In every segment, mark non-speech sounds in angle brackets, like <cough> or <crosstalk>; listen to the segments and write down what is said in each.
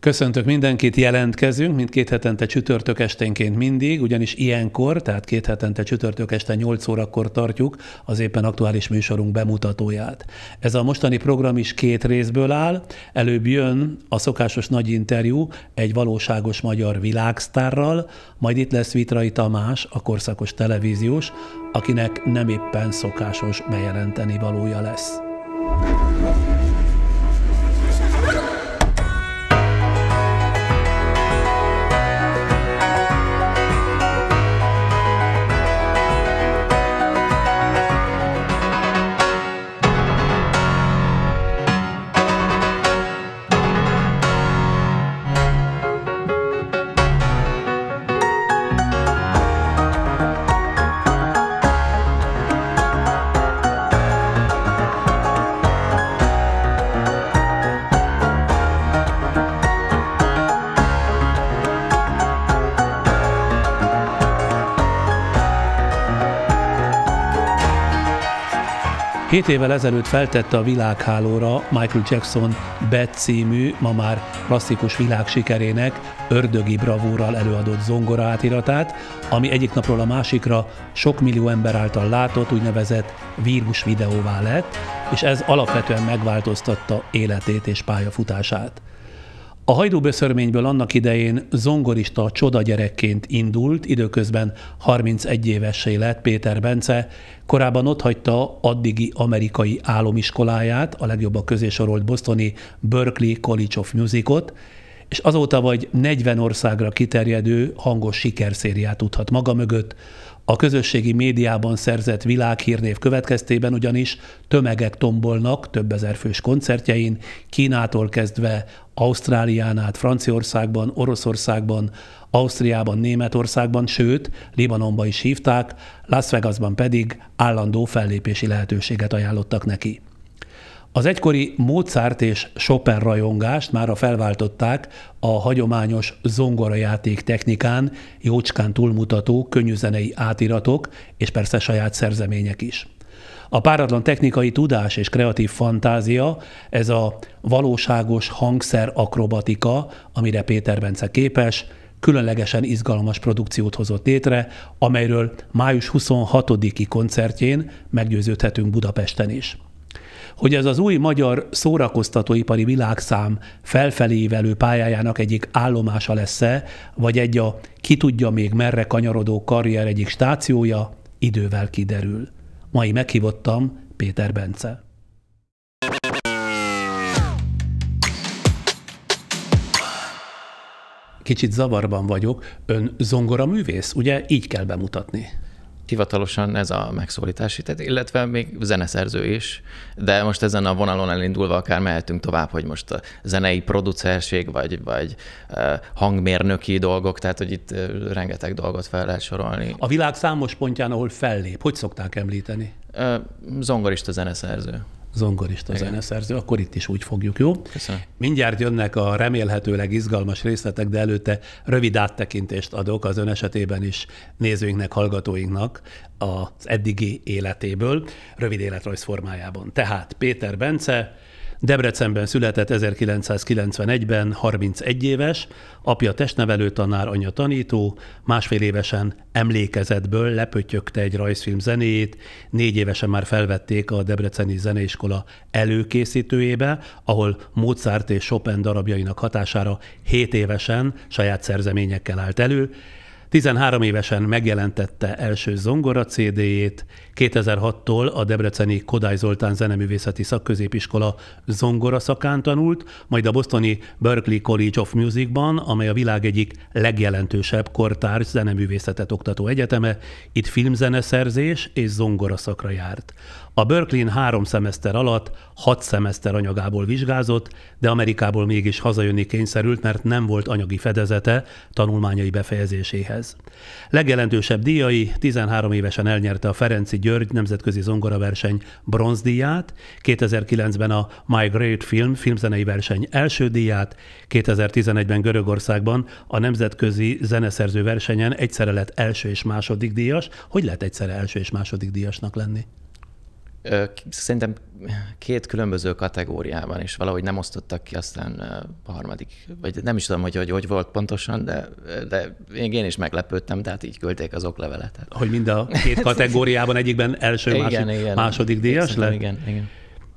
Köszöntök mindenkit, jelentkezünk, mint két hetente csütörtök esténként mindig, ugyanis ilyenkor, tehát két hetente csütörtök este 8 órakor tartjuk az éppen aktuális műsorunk bemutatóját. Ez a mostani program is két részből áll. Előbb jön a szokásos nagy interjú egy valóságos magyar világsztárral, majd itt lesz Vitrai Tamás, a korszakos televíziós, akinek nem éppen szokásos bejelenteni valója lesz. Hét évvel ezelőtt feltette a világhálóra Michael Jackson Bad című, ma már klasszikus világsikerének ördögi bravúrral előadott zongora átiratát, ami egyik napról a másikra sok millió ember által látott úgynevezett vírus videóvá lett, és ez alapvetően megváltoztatta életét és pályafutását. A hajdúböszörményből annak idején zongorista csodagyerekként indult, időközben 31 évessé lett Péter Bence, korábban otthagyta addigi amerikai álomiskoláját, a legjobbak közé sorolt bostoni Berkeley College of Musicot, és azóta vagy 40 országra kiterjedő hangos sikerszériát tudhat maga mögött, a közösségi médiában szerzett világhírnév következtében ugyanis tömegek tombolnak több ezer fős koncertjein, Kínától kezdve Ausztrálián át, Franciaországban, Oroszországban, Ausztriában, Németországban, sőt, Libanonba is hívták, Las Vegasban pedig állandó fellépési lehetőséget ajánlottak neki. Az egykori Mozart és Chopin rajongást már felváltották a hagyományos zongorajáték technikán, jócskán túlmutató könnyűzenei átiratok és persze saját szerzemények is. A páratlan technikai tudás és kreatív fantázia, ez a valóságos hangszer akrobatika, amire Péter Bence képes, különlegesen izgalmas produkciót hozott létre, amelyről május 26-i koncertjén meggyőződhetünk Budapesten is. Hogy ez az új magyar szórakoztatóipari világszám felfelévelő pályájának egyik állomása lesz-e, vagy egy a ki tudja még merre kanyarodó karrier egyik stációja, idővel kiderül. Mai meghívottam Péter Bence. Kicsit zavarban vagyok. Ön zongora művész, ugye így kell bemutatni? Hivatalosan ez a megszólítási, tehát, illetve még zeneszerző is, de most ezen a vonalon elindulva akár mehetünk tovább, hogy most a zenei producerség, vagy, vagy hangmérnöki dolgok, tehát hogy itt rengeteg dolgot fel lehet sorolni. A világ számos pontján, ahol fellép, hogy szokták említeni? Zongorista zeneszerző zongorista Igen. zeneszerző, akkor itt is úgy fogjuk, jó? Köszönöm. Mindjárt jönnek a remélhetőleg izgalmas részletek, de előtte rövid áttekintést adok az ön esetében is nézőinknek, hallgatóinknak az eddigi életéből, rövid életrajz formájában. Tehát Péter Bence, Debrecenben született 1991-ben, 31 éves, apja testnevelő tanár, anyja tanító, másfél évesen emlékezetből lepötyögte egy rajzfilm zenéjét, négy évesen már felvették a Debreceni Zeneiskola előkészítőjébe, ahol Mozart és Chopin darabjainak hatására hét évesen saját szerzeményekkel állt elő, 13 évesen megjelentette első zongora CD-jét, 2006-tól a Debreceni Kodály Zoltán Zeneművészeti Szakközépiskola zongora szakán tanult, majd a bostoni Berkeley College of Musicban, amely a világ egyik legjelentősebb kortárs zeneművészetet oktató egyeteme, itt filmzeneszerzés és zongora szakra járt. A Berkeley-n három szemeszter alatt hat szemeszter anyagából vizsgázott, de Amerikából mégis hazajönni kényszerült, mert nem volt anyagi fedezete tanulmányai befejezéséhez. Legjelentősebb díjai 13 évesen elnyerte a Ferenci György nemzetközi zongoraverseny bronzdíját, 2009-ben a My Great Film filmzenei verseny első díját, 2011-ben Görögországban a nemzetközi zeneszerző versenyen egyszerre lett első és második díjas. Hogy lehet egyszerre első és második díjasnak lenni? Szerintem két különböző kategóriában, és valahogy nem osztottak ki aztán a harmadik, vagy nem is tudom, hogy hogy, hogy volt pontosan, de, de én is meglepődtem, tehát így küldték az oklevelet. Hogy mind a két <laughs> kategóriában egyikben első, igen, másik, igen, második díjas lett? Igen, igen.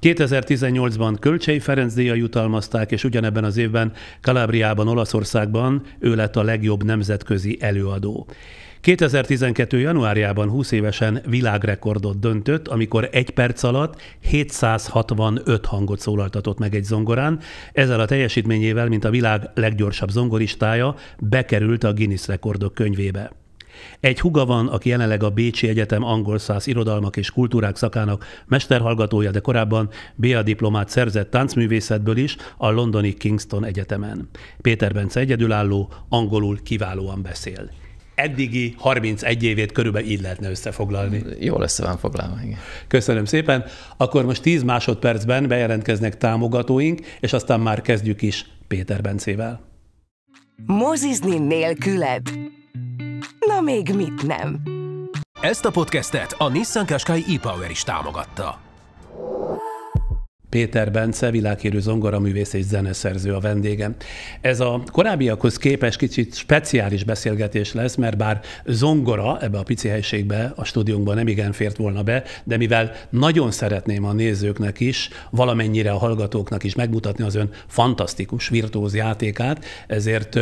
2018-ban Kölcsei Ferenc díja jutalmazták, és ugyanebben az évben Kalábriában, Olaszországban ő lett a legjobb nemzetközi előadó. 2012. januárjában 20 évesen világrekordot döntött, amikor egy perc alatt 765 hangot szólaltatott meg egy zongorán. Ezzel a teljesítményével, mint a világ leggyorsabb zongoristája, bekerült a Guinness rekordok könyvébe. Egy huga van, aki jelenleg a Bécsi Egyetem angol száz irodalmak és kultúrák szakának mesterhallgatója, de korábban BA diplomát szerzett táncművészetből is a londoni Kingston Egyetemen. Péter Bence egyedülálló, angolul kiválóan beszél eddigi 31 évét körülbelül így lehetne összefoglalni. Jól össze van foglalva, igen. Köszönöm szépen. Akkor most 10 másodpercben bejelentkeznek támogatóink, és aztán már kezdjük is Péter Bencével. Mozizni nélküled? Na még mit nem? Ezt a podcastet a Nissan Qashqai e-Power is támogatta. Péter Bence, világhírű zongoraművész és zeneszerző a vendégem. Ez a korábbiakhoz képest kicsit speciális beszélgetés lesz, mert bár zongora ebbe a pici helységbe, a stúdiónkban nem igen fért volna be, de mivel nagyon szeretném a nézőknek is, valamennyire a hallgatóknak is megmutatni az ön fantasztikus, virtuóz játékát, ezért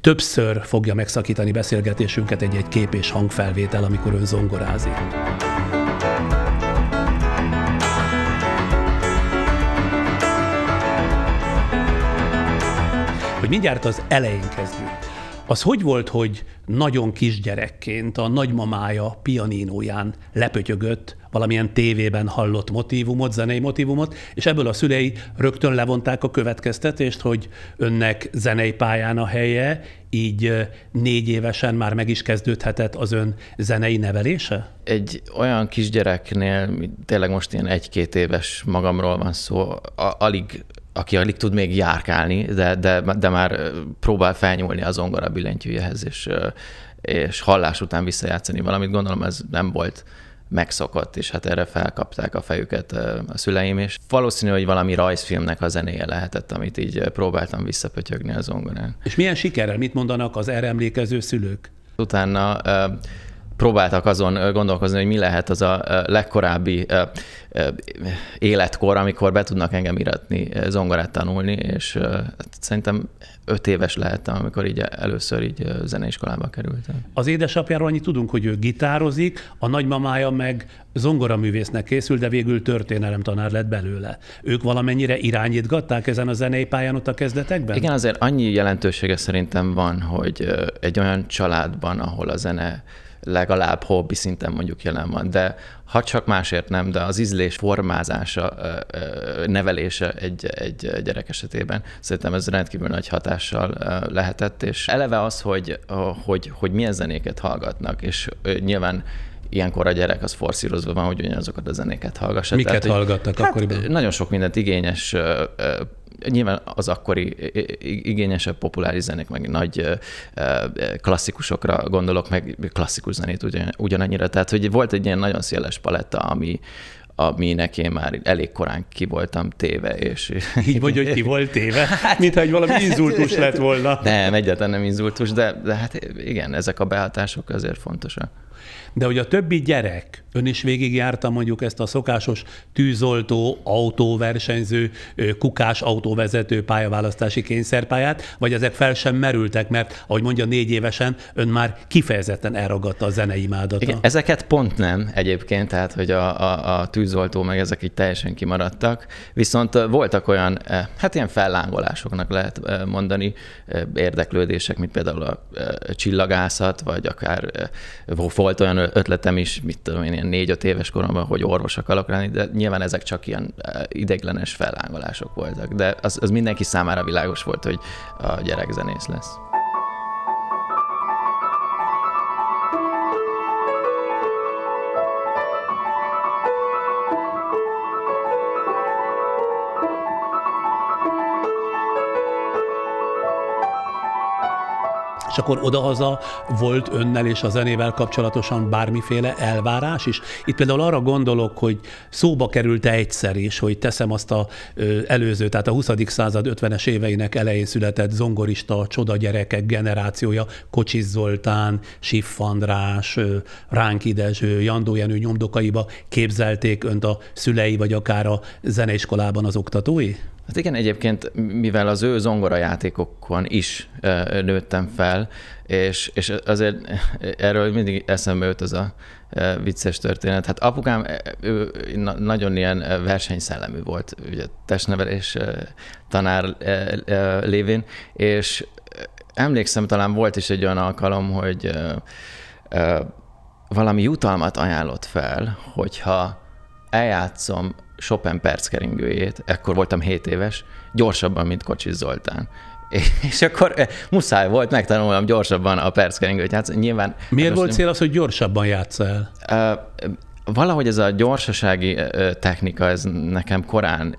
többször fogja megszakítani beszélgetésünket egy-egy kép és hangfelvétel, amikor ön zongorázik. Hogy mindjárt az elején kezdjük. Az hogy volt, hogy nagyon kisgyerekként a nagymamája pianinóján lepötyögött, valamilyen tévében hallott motivumot, zenei motivumot, és ebből a szülei rögtön levonták a következtetést, hogy önnek zenei pályán a helye, így négy évesen már meg is kezdődhetett az ön zenei nevelése? Egy olyan kisgyereknél, tényleg most ilyen egy-két éves magamról van szó, alig aki alig tud még járkálni, de, de, de már próbál felnyúlni az zongora billentyűjehez, és, és hallás után visszajátszani valamit. Gondolom ez nem volt megszokott, és hát erre felkapták a fejüket a szüleim, és valószínű, hogy valami rajzfilmnek a zenéje lehetett, amit így próbáltam visszapötyögni a zongorán. És milyen sikerrel, mit mondanak az erre emlékező szülők? Utána próbáltak azon gondolkozni, hogy mi lehet az a legkorábbi életkor, amikor be tudnak engem iratni, zongorát tanulni, és hát szerintem öt éves lehettem, amikor így először így zeneiskolába kerültem. Az édesapjáról annyit tudunk, hogy ő gitározik, a nagymamája meg zongoraművésznek készült, de végül történelemtanár lett belőle. Ők valamennyire irányítgatták ezen a zenei pályán ott a kezdetekben? Igen, azért annyi jelentősége szerintem van, hogy egy olyan családban, ahol a zene legalább hobbi szinten mondjuk jelen van, de ha csak másért nem, de az ízlés formázása, nevelése egy, egy gyerek esetében szerintem ez rendkívül nagy hatással lehetett, és eleve az, hogy, hogy, hogy milyen zenéket hallgatnak, és nyilván ilyenkor a gyerek az forszírozva van, hogy ugyanazokat a zenéket hallgassa. Miket Tehát, hallgattak hát akkoriban? Nagyon sok mindent igényes nyilván az akkori igényesebb populáris zenék, meg nagy klasszikusokra gondolok, meg klasszikus zenét ugyan, ugyanannyira. Tehát, hogy volt egy ilyen nagyon széles paletta, ami, aminek én már elég korán ki voltam téve. És... Így vagy, hogy ki volt téve? <laughs> Hát, Mintha egy valami inzultus lett volna. Nem, egyáltalán nem inzultus, de, de hát igen, ezek a behatások azért fontosak. De hogy a többi gyerek, ön is végigjárta mondjuk ezt a szokásos tűzoltó, autóversenyző, kukás autóvezető pályaválasztási kényszerpályát, vagy ezek fel sem merültek, mert ahogy mondja, négy évesen ön már kifejezetten elragadta a zenei imádata. Igen, ezeket pont nem egyébként, tehát hogy a, a, a tűzoltó meg ezek így teljesen kimaradtak, viszont voltak olyan, hát ilyen fellángolásoknak lehet mondani, érdeklődések, mint például a csillagászat, vagy akár volt olyan ötletem is, mit tudom én, ilyen négy-öt éves koromban, hogy orvos akarok lenni, de nyilván ezek csak ilyen ideiglenes fellángolások voltak. De az, az mindenki számára világos volt, hogy a gyerek zenész lesz. És akkor odahaza volt önnel és a zenével kapcsolatosan bármiféle elvárás is? Itt például arra gondolok, hogy szóba került egyszer is, hogy teszem azt a ö, előző, tehát a 20. század 50-es éveinek elején született zongorista csoda gyerekek generációja, Kocsis Zoltán, Siff András, Ránki Dezső, Jandó Jenő nyomdokaiba képzelték önt a szülei, vagy akár a zeneiskolában az oktatói? Hát igen, egyébként, mivel az ő zongorajátékokon is nőttem fel, és, és azért erről mindig eszembe jött az a vicces történet. Hát apukám ő nagyon ilyen versenyszellemű volt, ugye testnevelés tanár lévén, és emlékszem, talán volt is egy olyan alkalom, hogy valami jutalmat ajánlott fel, hogyha eljátszom Chopin perckeringőjét, ekkor voltam 7 éves, gyorsabban, mint Kocsis Zoltán. <laughs> És akkor eh, muszáj volt megtanulnom gyorsabban a perckeringőt játszani. Nyilván, Miért volt cél az, hogy gyorsabban játsz el? Uh, valahogy ez a gyorsasági technika, ez nekem korán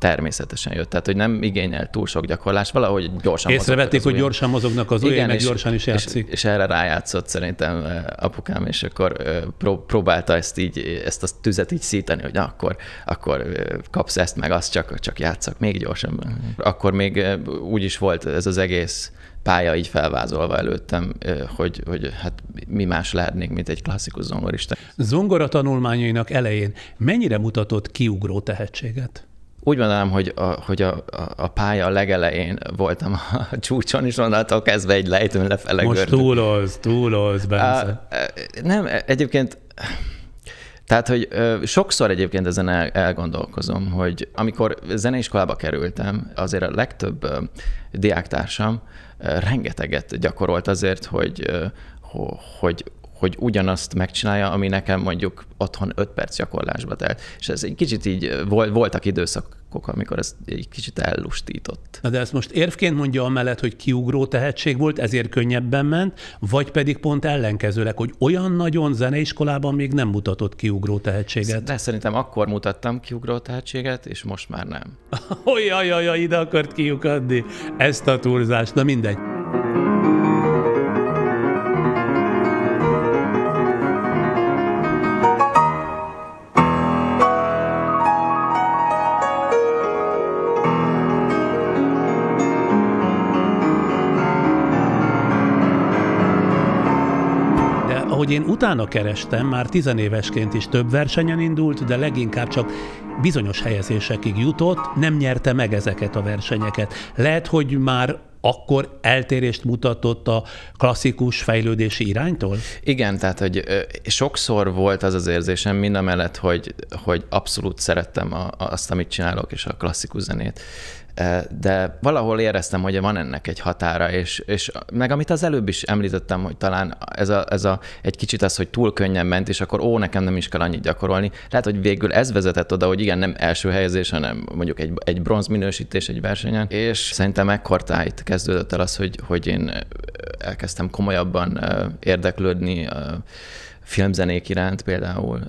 természetesen jött. Tehát, hogy nem igényel túl sok gyakorlás, valahogy gyorsan Észrevették, hogy gyorsan mozognak az ujjai, meg és, gyorsan is játszik. És, és, erre rájátszott szerintem apukám, és akkor pró- próbálta ezt így, ezt a tüzet így szíteni, hogy akkor, akkor kapsz ezt, meg azt, csak, csak játszak még gyorsabban. Akkor még úgy is volt ez az egész pálya így felvázolva előttem, hogy, hogy hát mi más lehetnék, mint egy klasszikus zongorista. Zongora tanulmányainak elején mennyire mutatott kiugró tehetséget? Úgy mondanám, hogy a, hogy a, a pálya legelején voltam a <laughs> csúcson, és onnantól kezdve egy lejtőn lefele Most gördük. túloz, túloz, Bence. A, nem, egyébként tehát, hogy sokszor egyébként ezen el, elgondolkozom, hogy amikor zeneiskolába kerültem, azért a legtöbb diáktársam rengeteget gyakorolt azért, hogy, hogy hogy ugyanazt megcsinálja, ami nekem mondjuk otthon 5 perc gyakorlásba telt. És ez egy kicsit így voltak időszakok, amikor ez egy kicsit ellustított. Na de ezt most érvként mondja amellett, hogy kiugró tehetség volt, ezért könnyebben ment, vagy pedig pont ellenkezőleg, hogy olyan nagyon zeneiskolában még nem mutatott kiugró tehetséget? De szerintem akkor mutattam kiugró tehetséget, és most már nem. <laughs> Ojjajajaj, ide akart kiukadni ezt a túlzást, na mindegy. Ahogy én utána kerestem, már tizenévesként is több versenyen indult, de leginkább csak bizonyos helyezésekig jutott, nem nyerte meg ezeket a versenyeket. Lehet, hogy már akkor eltérést mutatott a klasszikus fejlődési iránytól? Igen, tehát hogy sokszor volt az az érzésem, mind a mellett, hogy, hogy abszolút szerettem a, azt, amit csinálok, és a klasszikus zenét de valahol éreztem, hogy van ennek egy határa, és, és meg amit az előbb is említettem, hogy talán ez a, ez a egy kicsit az, hogy túl könnyen ment, és akkor ó, nekem nem is kell annyit gyakorolni. Lehet, hogy végül ez vezetett oda, hogy igen, nem első helyezés, hanem mondjuk egy, egy bronz minősítés egy versenyen, és szerintem ekkortájt kezdődött el az, hogy, hogy én elkezdtem komolyabban érdeklődni filmzenék iránt például.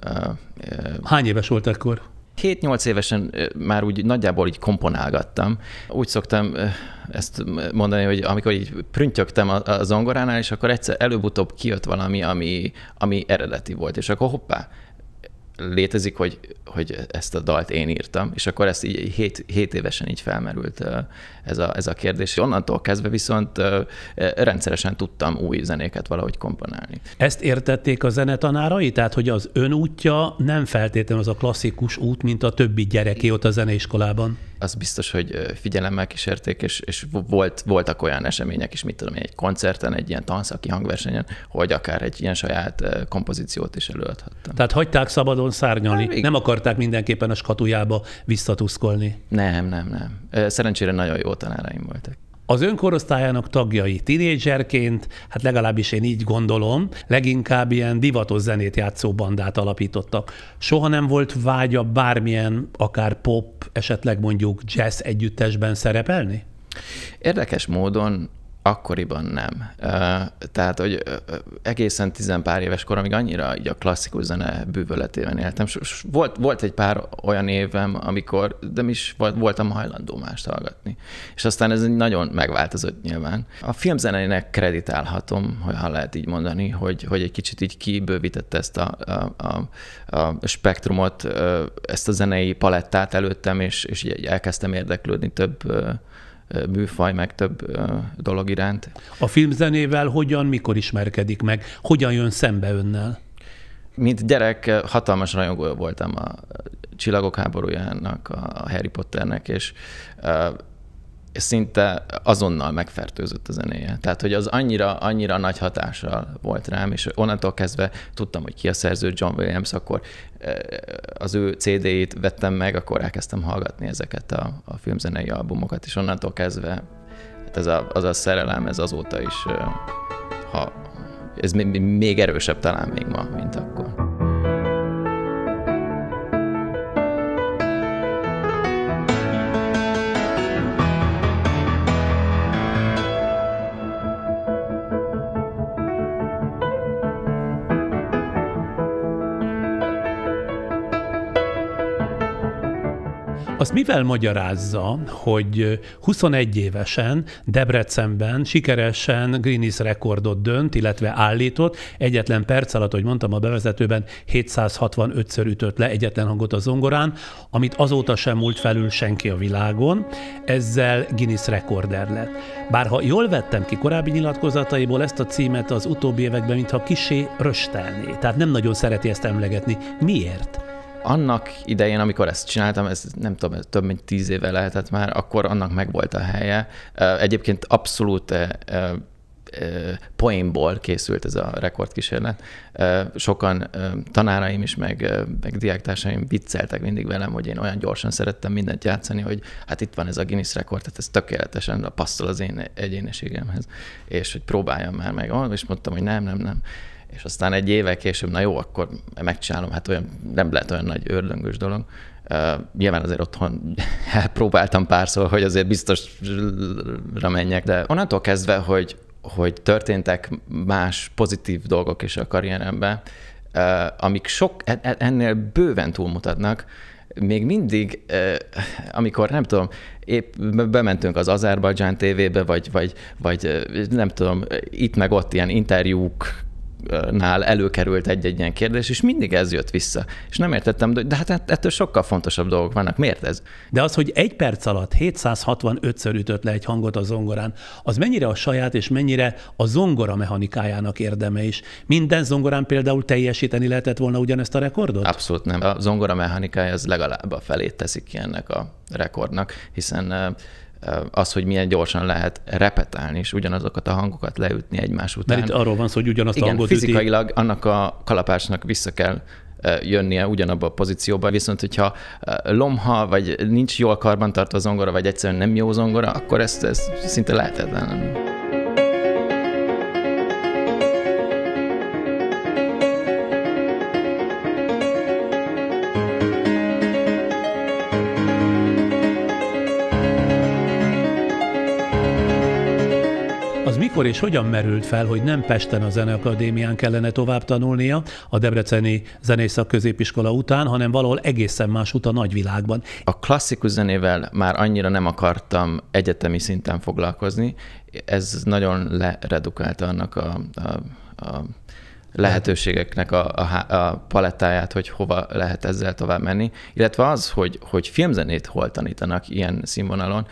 Hány éves volt akkor? 7-8 évesen már úgy nagyjából így komponálgattam. Úgy szoktam ezt mondani, hogy amikor így prüntjögtem a, zongoránál, és akkor egyszer előbb-utóbb kijött valami, ami, ami eredeti volt, és akkor hoppá, létezik, hogy, hogy ezt a dalt én írtam, és akkor ezt így 7, 7 évesen így felmerült ez a, ez a kérdés. Onnantól kezdve viszont rendszeresen tudtam új zenéket valahogy komponálni. Ezt értették a zenetanárai? Tehát, hogy az ön útja nem feltétlenül az a klasszikus út, mint a többi gyereké ott a zeneiskolában? Az biztos, hogy figyelemmel kísérték, és, és volt, voltak olyan események is, mit tudom egy koncerten, egy ilyen tanszaki hangversenyen, hogy akár egy ilyen saját kompozíciót is előadhattam. Tehát hagyták szabadon szárnyalni, nem, nem akarták mindenképpen a skatujába visszatuszkolni? Nem, nem, nem. Szerencsére nagyon jó tanáraim voltak. Az önkorosztályának tagjai tinédzserként, hát legalábbis én így gondolom, leginkább ilyen divatos zenét játszó bandát alapítottak. Soha nem volt vágya bármilyen, akár pop, esetleg mondjuk jazz együttesben szerepelni? Érdekes módon Akkoriban nem. Tehát, hogy egészen tizenpár éves koromig annyira így a klasszikus zene bűvöletében éltem. Volt, volt egy pár olyan évem, amikor nem is voltam hajlandó mást hallgatni. És aztán ez nagyon megváltozott nyilván. A filmzenének kreditálhatom, ha lehet így mondani, hogy, hogy egy kicsit így kibővítette ezt a, a, a, a spektrumot, ezt a zenei palettát előttem, és, és elkezdtem érdeklődni több műfaj, meg több dolog iránt. A filmzenével hogyan, mikor ismerkedik meg? Hogyan jön szembe önnel? Mint gyerek hatalmas rajongója voltam a Csillagok háborújának, a Harry Potternek, és szinte azonnal megfertőzött a zenéje. Tehát, hogy az annyira, annyira nagy hatással volt rám, és onnantól kezdve tudtam, hogy ki a szerző John Williams, akkor eh, az ő CD-it vettem meg, akkor elkezdtem hallgatni ezeket a, a filmzenei albumokat, és onnantól kezdve hát ez a, az a szerelem, ez azóta is, eh, ha, ez még erősebb talán még ma, mint akkor. Azt mivel magyarázza, hogy 21 évesen Debrecenben sikeresen Guinness rekordot dönt, illetve állított, egyetlen perc alatt, hogy mondtam a bevezetőben, 765-ször ütött le egyetlen hangot a zongorán, amit azóta sem múlt felül senki a világon, ezzel Guinness rekorder lett. Bár ha jól vettem ki korábbi nyilatkozataiból, ezt a címet az utóbbi években mintha kisé röstelné, tehát nem nagyon szereti ezt emlegetni. Miért? Annak idején, amikor ezt csináltam, ez nem tudom, ez több mint tíz éve lehetett már, akkor annak megvolt a helye. Egyébként abszolút poénból készült ez a rekordkísérlet. Sokan tanáraim is, meg, meg diáktársaim vicceltek mindig velem, hogy én olyan gyorsan szerettem mindent játszani, hogy hát itt van ez a Guinness rekord, tehát ez tökéletesen passzol az én egyéniségemhez, és hogy próbáljam már meg. És mondtam, hogy nem, nem, nem és aztán egy évek később, na jó, akkor megcsinálom, hát olyan, nem lehet olyan nagy ördöngös dolog. Uh, nyilván azért otthon <laughs> próbáltam párszor, hogy azért biztosra menjek, de onnantól kezdve, hogy, hogy történtek más pozitív dolgok is a karrieremben, uh, amik sok, e, e, ennél bőven túlmutatnak, még mindig, uh, amikor nem tudom, épp bementünk az Azerbajdzsán tévébe, vagy, vagy, vagy nem tudom, itt meg ott ilyen interjúk nál előkerült egy-egy ilyen kérdés, és mindig ez jött vissza. És nem értettem, de hát ettől sokkal fontosabb dolgok vannak. Miért ez? De az, hogy egy perc alatt 765-ször ütött le egy hangot a zongorán, az mennyire a saját és mennyire a zongora mechanikájának érdeme is. Minden zongorán például teljesíteni lehetett volna ugyanezt a rekordot? Abszolút nem. A zongora mechanikája az legalább a felét teszik ki ennek a rekordnak, hiszen az, hogy milyen gyorsan lehet repetálni, és ugyanazokat a hangokat leütni egymás után. Mert itt arról van szó, hogy ugyanazt Igen, a hangot fizikailag üti. annak a kalapásnak vissza kell jönnie ugyanabba a pozícióba, viszont hogyha lomha, vagy nincs jól karbantartva zongora, vagy egyszerűen nem jó zongora, akkor ezt, ezt szinte lehetetlen. Mikor és hogyan merült fel, hogy nem Pesten a Zeneakadémián kellene tovább tanulnia a Debreceni Zenészak Középiskola után, hanem valahol egészen más út a nagyvilágban. A klasszikus zenével már annyira nem akartam egyetemi szinten foglalkozni, ez nagyon leredukálta annak a, a, a lehetőségeknek a, a, a palettáját, hogy hova lehet ezzel tovább menni, illetve az, hogy, hogy filmzenét hol tanítanak ilyen színvonalon,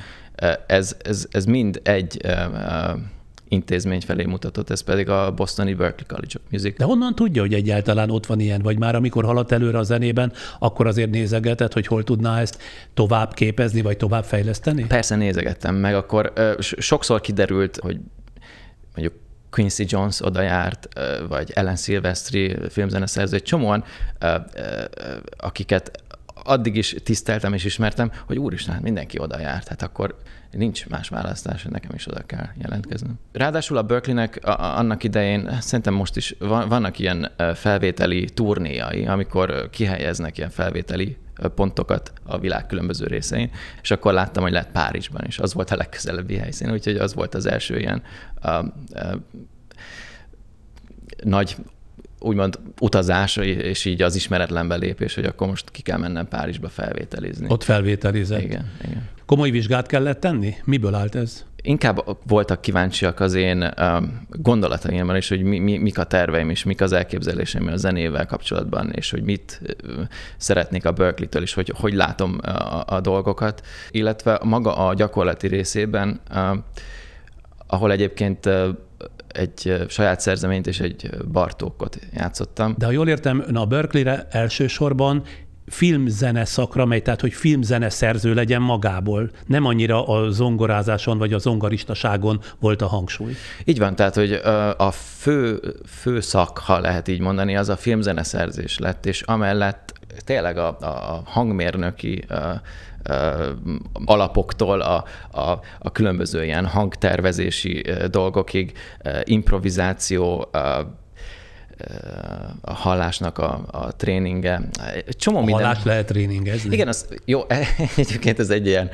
ez, ez, ez mind egy intézmény felé mutatott, ez pedig a Bostoni Berkeley College of Music. De honnan tudja, hogy egyáltalán ott van ilyen, vagy már amikor haladt előre a zenében, akkor azért nézegetett, hogy hol tudná ezt tovább képezni, vagy tovább fejleszteni? Persze nézegettem meg, akkor sokszor kiderült, hogy mondjuk Quincy Jones oda járt, vagy Ellen Silvestri filmzeneszerző, egy csomóan, akiket addig is tiszteltem és ismertem, hogy úristen, hát mindenki oda járt, hát akkor nincs más választás, nekem is oda kell jelentkeznem. Ráadásul a Berkeleynek annak idején, szerintem most is vannak ilyen felvételi turnéjai, amikor kihelyeznek ilyen felvételi pontokat a világ különböző részein, és akkor láttam, hogy lett Párizsban is. Az volt a legközelebbi helyszín, úgyhogy az volt az első ilyen a, a, nagy úgymond utazás, és így az ismeretlenbe lépés, hogy akkor most ki kell mennem Párizsba felvételizni. Ott felvételizett. Igen, igen. Komoly vizsgát kellett tenni? Miből állt ez? Inkább voltak kíváncsiak az én gondolataimmal is, hogy mi, mi, mik a terveim és mik az elképzeléseim a zenével kapcsolatban, és hogy mit szeretnék a Berkeley-től, és hogy hogy látom a, a dolgokat, illetve maga a gyakorlati részében, ahol egyébként egy saját szerzeményt és egy Bartókot játszottam. De ha jól értem, ön a Berkeley-re elsősorban filmzene szakra megy, tehát hogy filmzene szerző legyen magából. Nem annyira a zongorázáson vagy a zongaristaságon volt a hangsúly. Így van, tehát hogy a fő, fő szak, ha lehet így mondani, az a filmzene szerzés lett, és amellett tényleg a, a hangmérnöki alapoktól a, a, a különböző ilyen hangtervezési dolgokig, improvizáció, a hallásnak a, a tréninge. Csomó a minden... hallás lehet tréningezni. Igen, az, jó, <laughs> egyébként ez egy ilyen,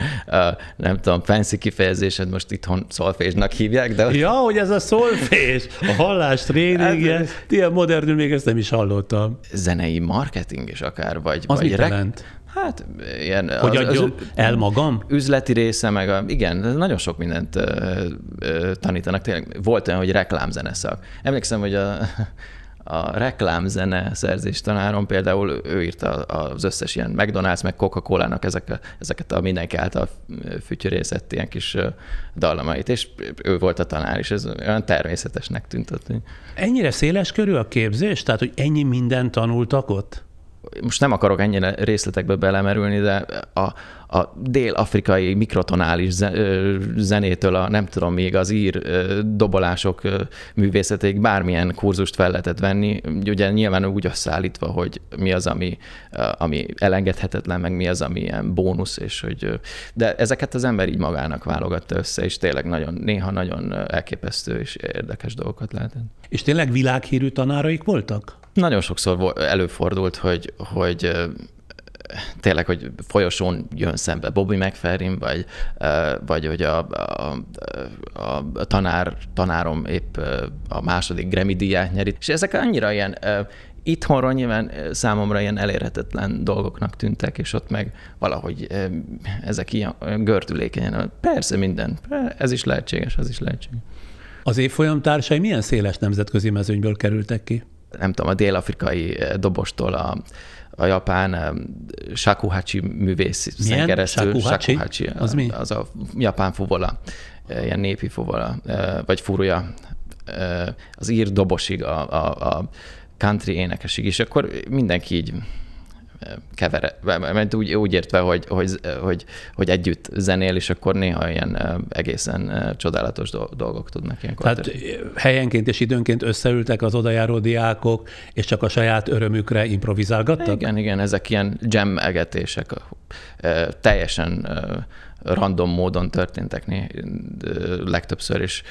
nem tudom, fancy kifejezés, most itthon szolfésnak hívják, de... Ja, hogy ez a szolfés, a hallás tréningje, hát, ilyen modernül még ezt nem is hallottam. Zenei marketing is akár, vagy... Az vagy mit rek... jelent? Hát, ilyen... Hogy az, az, el magam? Üzleti része, meg a, igen, nagyon sok mindent ö, ö, tanítanak. Tényleg volt olyan, hogy reklámzeneszak. Emlékszem, hogy a, <laughs> a reklámzene szerzés tanárom például ő írta az összes ilyen McDonald's, meg Coca-Cola-nak ezek, ezeket a mindenki által fütyörészett ilyen kis dallamait, és ő volt a tanár, és ez olyan természetesnek tűnt. Ennyire széles körű a képzés? Tehát, hogy ennyi mindent tanultak ott? Most nem akarok ennyire részletekbe belemerülni, de a, a dél-afrikai mikrotonális zenétől a nem tudom még az ír dobolások művészetéig bármilyen kurzust fel lehetett venni, ugye nyilván úgy összeállítva, hogy mi az, ami, ami elengedhetetlen, meg mi az, ami ilyen bónusz, és hogy, de ezeket az ember így magának válogatta össze, és tényleg nagyon, néha nagyon elképesztő és érdekes dolgokat lehetett. És tényleg világhírű tanáraik voltak? Nagyon sokszor előfordult, hogy, hogy tényleg, hogy folyosón jön szembe Bobby McFerrin, vagy, vagy hogy a, a, a, tanár, tanárom épp a második Grammy díját nyeri. És ezek annyira ilyen itthonról nyilván számomra ilyen elérhetetlen dolgoknak tűntek, és ott meg valahogy ezek ilyen gördülékenyen. Persze minden, ez is lehetséges, az is lehetséges. Az évfolyam társai milyen széles nemzetközi mezőnyből kerültek ki? Nem tudom, a dél-afrikai dobostól a a japán shakuhachi művész Milyen? keresztül. Shakuhachi? shakuhachi az mi? Az a japán fuvola, ilyen népi fuvola, vagy furuja, az ír dobosig, a, a, a country énekesig, és akkor mindenki így kevere, mert úgy, úgy értve, hogy, hogy, hogy, hogy együtt zenél, és akkor néha ilyen egészen csodálatos dolgok tudnak ilyenkor. Tehát helyenként és időnként összeültek az odajáró diákok, és csak a saját örömükre improvizálgattak? Igen, igen, ezek ilyen jam egetések, teljesen random módon történtek legtöbbször, és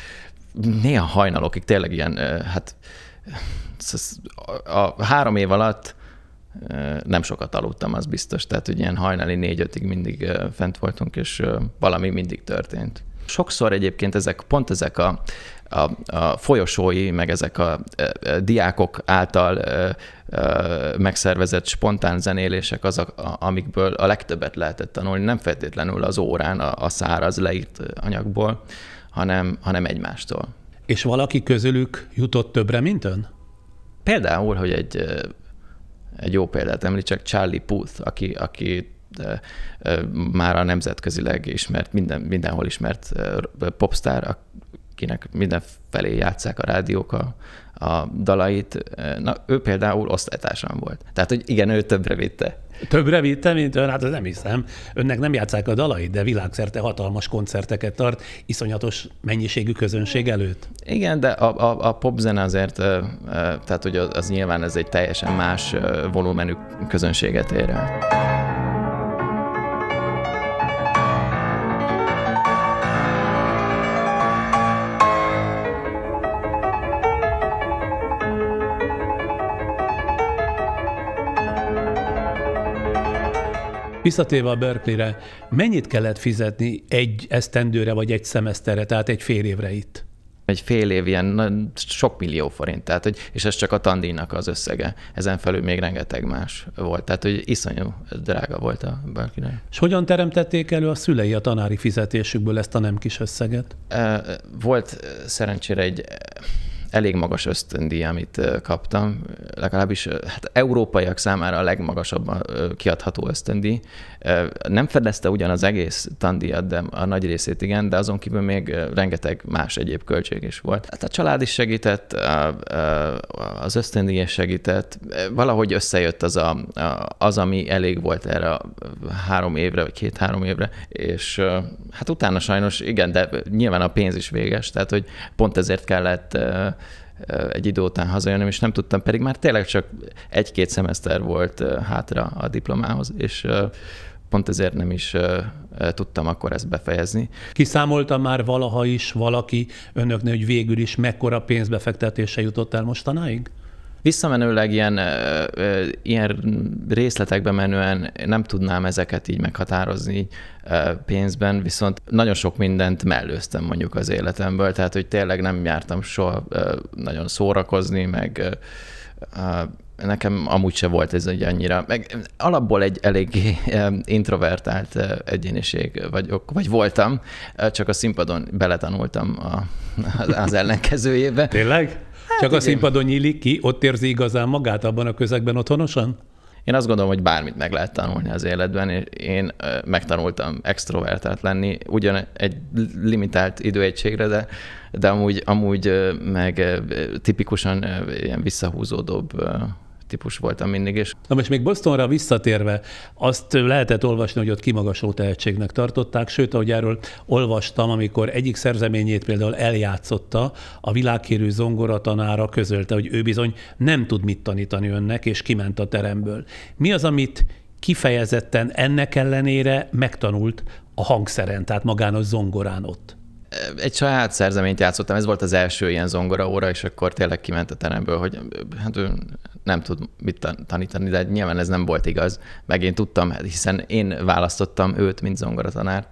néha hajnalokig tényleg ilyen, hát a három év alatt nem sokat aludtam, az biztos. Tehát, hogy ilyen hajnali négy-ötig mindig fent voltunk, és valami mindig történt. Sokszor egyébként ezek, pont ezek a, a, a folyosói, meg ezek a, a, a diákok által a, a megszervezett spontán zenélések azok, a, amikből a legtöbbet lehetett tanulni, nem feltétlenül az órán, a, a száraz leírt anyagból, hanem, hanem egymástól. És valaki közülük jutott többre, mint ön? Például, hogy egy egy jó példát említsek, Charlie Puth, aki, aki már a nemzetközileg ismert, minden, mindenhol ismert popstar, akinek mindenfelé játszák a rádiók a, a dalait. Na, ő például osztálytársam volt. Tehát, hogy igen, ő többre vitte. Többre vitte, mint ön? Hát ez nem hiszem. Önnek nem játszák a dalait, de világszerte hatalmas koncerteket tart, iszonyatos mennyiségű közönség előtt. Igen, de a, a, a popzene azért, tehát hogy az nyilván ez egy teljesen más volumenű közönséget ér el. Visszatérve a Berkeley-re, mennyit kellett fizetni egy esztendőre vagy egy szemeszterre, tehát egy fél évre itt? egy fél év ilyen sok millió forint, tehát, hogy, és ez csak a tandíjnak az összege. Ezen felül még rengeteg más volt, tehát hogy iszonyú drága volt a Berkeley. És hogyan teremtették elő a szülei a tanári fizetésükből ezt a nem kis összeget? Volt szerencsére egy elég magas ösztöndíj, amit kaptam, legalábbis hát európaiak számára a legmagasabb kiadható ösztöndíj. Nem fedezte ugyan az egész tandíjat, de a nagy részét igen, de azon kívül még rengeteg más egyéb költség is volt. Hát a család is segített, az ösztöndíj is segített, valahogy összejött az, a, az, ami elég volt erre három évre, vagy két-három évre, és hát utána sajnos igen, de nyilván a pénz is véges, tehát hogy pont ezért kellett egy idő után hazajönnöm, és nem tudtam, pedig már tényleg csak egy-két szemeszter volt hátra a diplomához, és pont ezért nem is tudtam akkor ezt befejezni. Kiszámolta már valaha is valaki önöknél, hogy végül is mekkora pénzbefektetése jutott el mostanáig? Visszamenőleg ilyen, ilyen részletekbe menően nem tudnám ezeket így meghatározni pénzben, viszont nagyon sok mindent mellőztem mondjuk az életemből, tehát hogy tényleg nem jártam soha nagyon szórakozni, meg nekem amúgy se volt ez egy annyira, meg alapból egy eléggé introvertált egyéniség vagyok, vagy voltam, csak a színpadon beletanultam a, az ellenkezőjébe. Tényleg? Hát Csak igen. a színpadon nyílik ki, ott érzi igazán magát abban a közegben otthonosan? Én azt gondolom, hogy bármit meg lehet tanulni az életben. Én megtanultam extrovertált lenni, ugyan egy limitált időegységre, de, de amúgy, amúgy meg tipikusan ilyen visszahúzódóbb típus voltam mindig is. Na most még Bostonra visszatérve, azt lehetett olvasni, hogy ott kimagasló tehetségnek tartották, sőt, ahogy erről olvastam, amikor egyik szerzeményét például eljátszotta, a világhírű zongoratanára közölte, hogy ő bizony nem tud mit tanítani önnek, és kiment a teremből. Mi az, amit kifejezetten ennek ellenére megtanult a hangszeren, tehát magán a zongorán ott? egy saját szerzeményt játszottam, ez volt az első ilyen zongora óra, és akkor tényleg kiment a teremből, hogy hát nem tud mit tanítani, de nyilván ez nem volt igaz, meg én tudtam, hiszen én választottam őt, mint zongoratanár,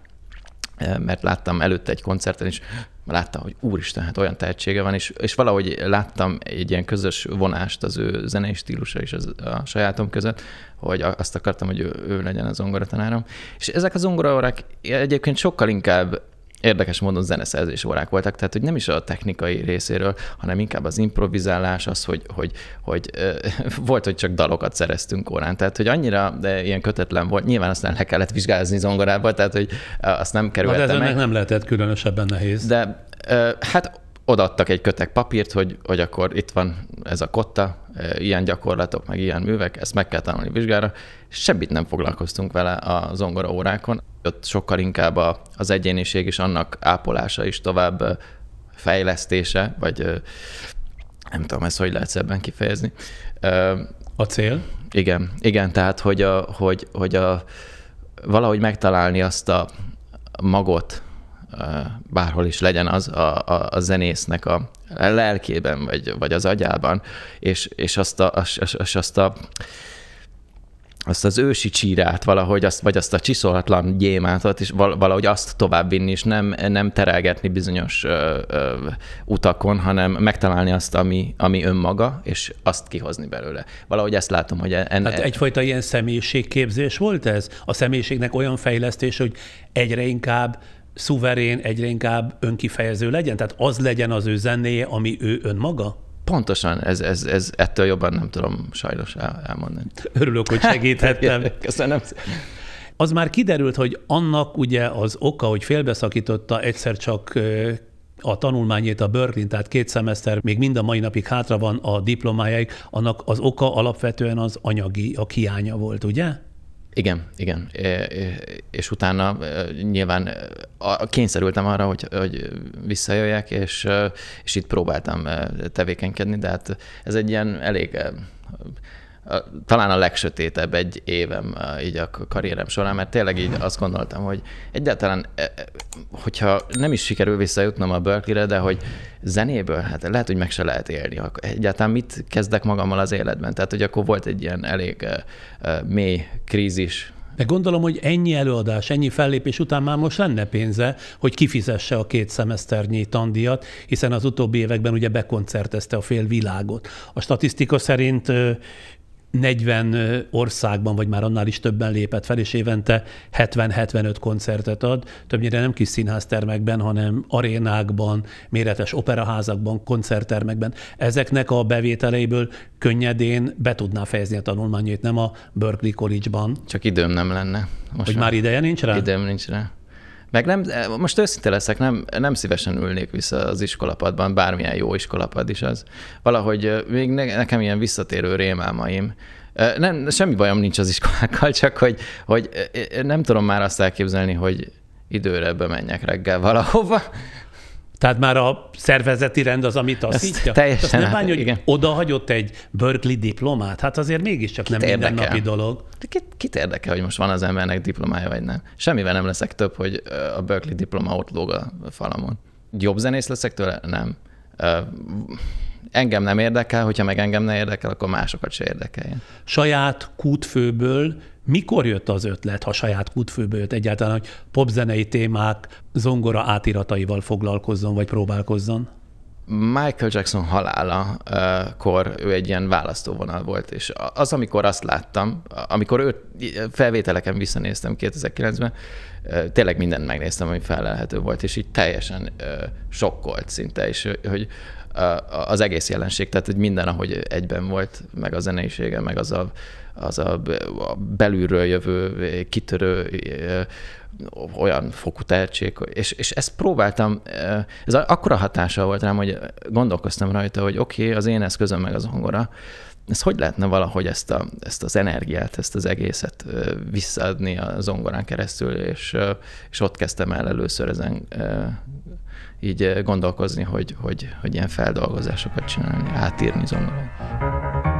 mert láttam előtte egy koncerten, és láttam, hogy úristen, hát olyan tehetsége van, és, és valahogy láttam egy ilyen közös vonást az ő zenei stílusa és az, a sajátom között, hogy azt akartam, hogy ő, ő legyen a zongoratanárom. És ezek a zongoraórák egyébként sokkal inkább érdekes módon zeneszerzés órák voltak, tehát hogy nem is a technikai részéről, hanem inkább az improvizálás, az, hogy, hogy, hogy <laughs> volt, hogy csak dalokat szereztünk órán, tehát hogy annyira de ilyen kötetlen volt, nyilván aztán le kellett vizsgázni zongorába, tehát hogy azt nem kerültem de ez meg. nem lehetett különösebben nehéz. De hát odaadtak egy kötek papírt, hogy, hogy akkor itt van ez a kotta, ilyen gyakorlatok, meg ilyen művek, ezt meg kell tanulni vizsgára. Semmit nem foglalkoztunk vele a zongora órákon. Ott sokkal inkább az egyéniség és annak ápolása is tovább fejlesztése, vagy nem tudom, ezt hogy lehet szebben kifejezni. A cél? Igen, igen, tehát hogy, a, hogy, hogy a, valahogy megtalálni azt a magot, bárhol is legyen az a, a, a zenésznek a lelkében, vagy, vagy az agyában, és, és azt a, és azt a azt az ősi csírát valahogy, azt, vagy azt a csiszolhatlan gyémátot, és valahogy azt továbbvinni, és nem, nem terelgetni bizonyos ö, ö, utakon, hanem megtalálni azt, ami, ami önmaga, és azt kihozni belőle. Valahogy ezt látom, hogy enne... Hát egyfajta ilyen személyiségképzés volt ez? A személyiségnek olyan fejlesztés, hogy egyre inkább szuverén, egyre inkább önkifejező legyen? Tehát az legyen az ő zenéje, ami ő önmaga? Pontosan, ez, ez, ez ettől jobban nem tudom sajnos el, elmondani. Örülök, hogy segíthettem. <laughs> Köszönöm. Az már kiderült, hogy annak ugye az oka, hogy félbeszakította egyszer csak a tanulmányét a Berlin, tehát két szemeszter, még mind a mai napig hátra van a diplomájáig, annak az oka alapvetően az anyagi, a hiánya volt, ugye? Igen, igen. És utána nyilván kényszerültem arra, hogy, hogy visszajöjjek, és, és itt próbáltam tevékenykedni, de hát ez egy ilyen elég talán a legsötétebb egy évem így a karrierem során, mert tényleg így azt gondoltam, hogy egyáltalán, e, e, hogyha nem is sikerül visszajutnom a Berkeley-re, de hogy zenéből, hát lehet, hogy meg se lehet élni. Egyáltalán mit kezdek magammal az életben? Tehát, hogy akkor volt egy ilyen elég mély krízis De gondolom, hogy ennyi előadás, ennyi fellépés után már most lenne pénze, hogy kifizesse a két szemeszternyi tandíjat, hiszen az utóbbi években ugye bekoncertezte a fél világot. A statisztika szerint 40 országban, vagy már annál is többen lépett fel, és évente 70-75 koncertet ad, többnyire nem kis színháztermekben, hanem arénákban, méretes operaházakban, koncerttermekben. Ezeknek a bevételeiből könnyedén be tudná fejezni a tanulmányait, nem a Berkeley College-ban. Csak időm nem lenne. Most hogy már ideje nincs rá? Időm nincs rá. Meg nem, most őszinte leszek, nem, nem szívesen ülnék vissza az iskolapadban, bármilyen jó iskolapad is az. Valahogy még nekem ilyen visszatérő rémálmaim, nem, semmi bajom nincs az iskolákkal, <laughs> csak hogy, hogy nem tudom már azt elképzelni, hogy időre bemenjek reggel valahova, tehát már a szervezeti rend az, amit taszítja? Teljesen. Azt nem bánja, hogy igen. oda hagyott egy Berkeley diplomát? Hát azért mégiscsak kit nem érdekel? mindennapi dolog. De kit, kit érdekel, hogy most van az embernek diplomája, vagy nem? Semmivel nem leszek több, hogy a Berkeley diploma ott lóg a falamon. Jobb zenész leszek tőle? Nem. Engem nem érdekel, hogyha meg engem nem érdekel, akkor másokat se érdekeljen. Saját kútfőből mikor jött az ötlet, ha saját kútfőből jött egyáltalán, hogy popzenei témák zongora átirataival foglalkozzon, vagy próbálkozzon? Michael Jackson halála kor ő egy ilyen választóvonal volt, és az, amikor azt láttam, amikor őt felvételeken visszanéztem 2009-ben, tényleg mindent megnéztem, ami felelhető volt, és így teljesen sokkolt szinte, és hogy az egész jelenség, tehát hogy minden, ahogy egyben volt, meg a zeneisége, meg az a, az a belülről jövő, kitörő olyan fokú tehetség, és, és ezt próbáltam, ez akkora hatása volt rám, hogy gondolkoztam rajta, hogy oké, okay, az én eszközöm meg az hangora, ez hogy lehetne valahogy ezt, a, ezt az energiát, ezt az egészet visszaadni a zongorán keresztül, és, és ott kezdtem el először ezen így gondolkozni, hogy, hogy, hogy ilyen feldolgozásokat csinálni, átírni zongorán.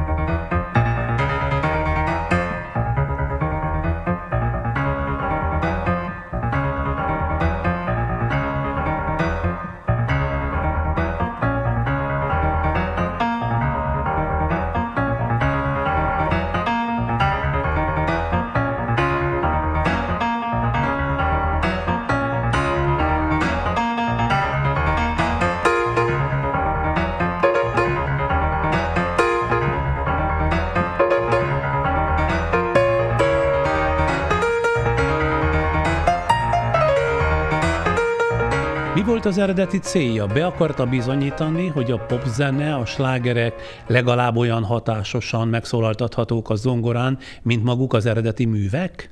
Az eredeti célja? Be akarta bizonyítani, hogy a popzene, a slágerek legalább olyan hatásosan megszólaltathatók a zongorán, mint maguk az eredeti művek?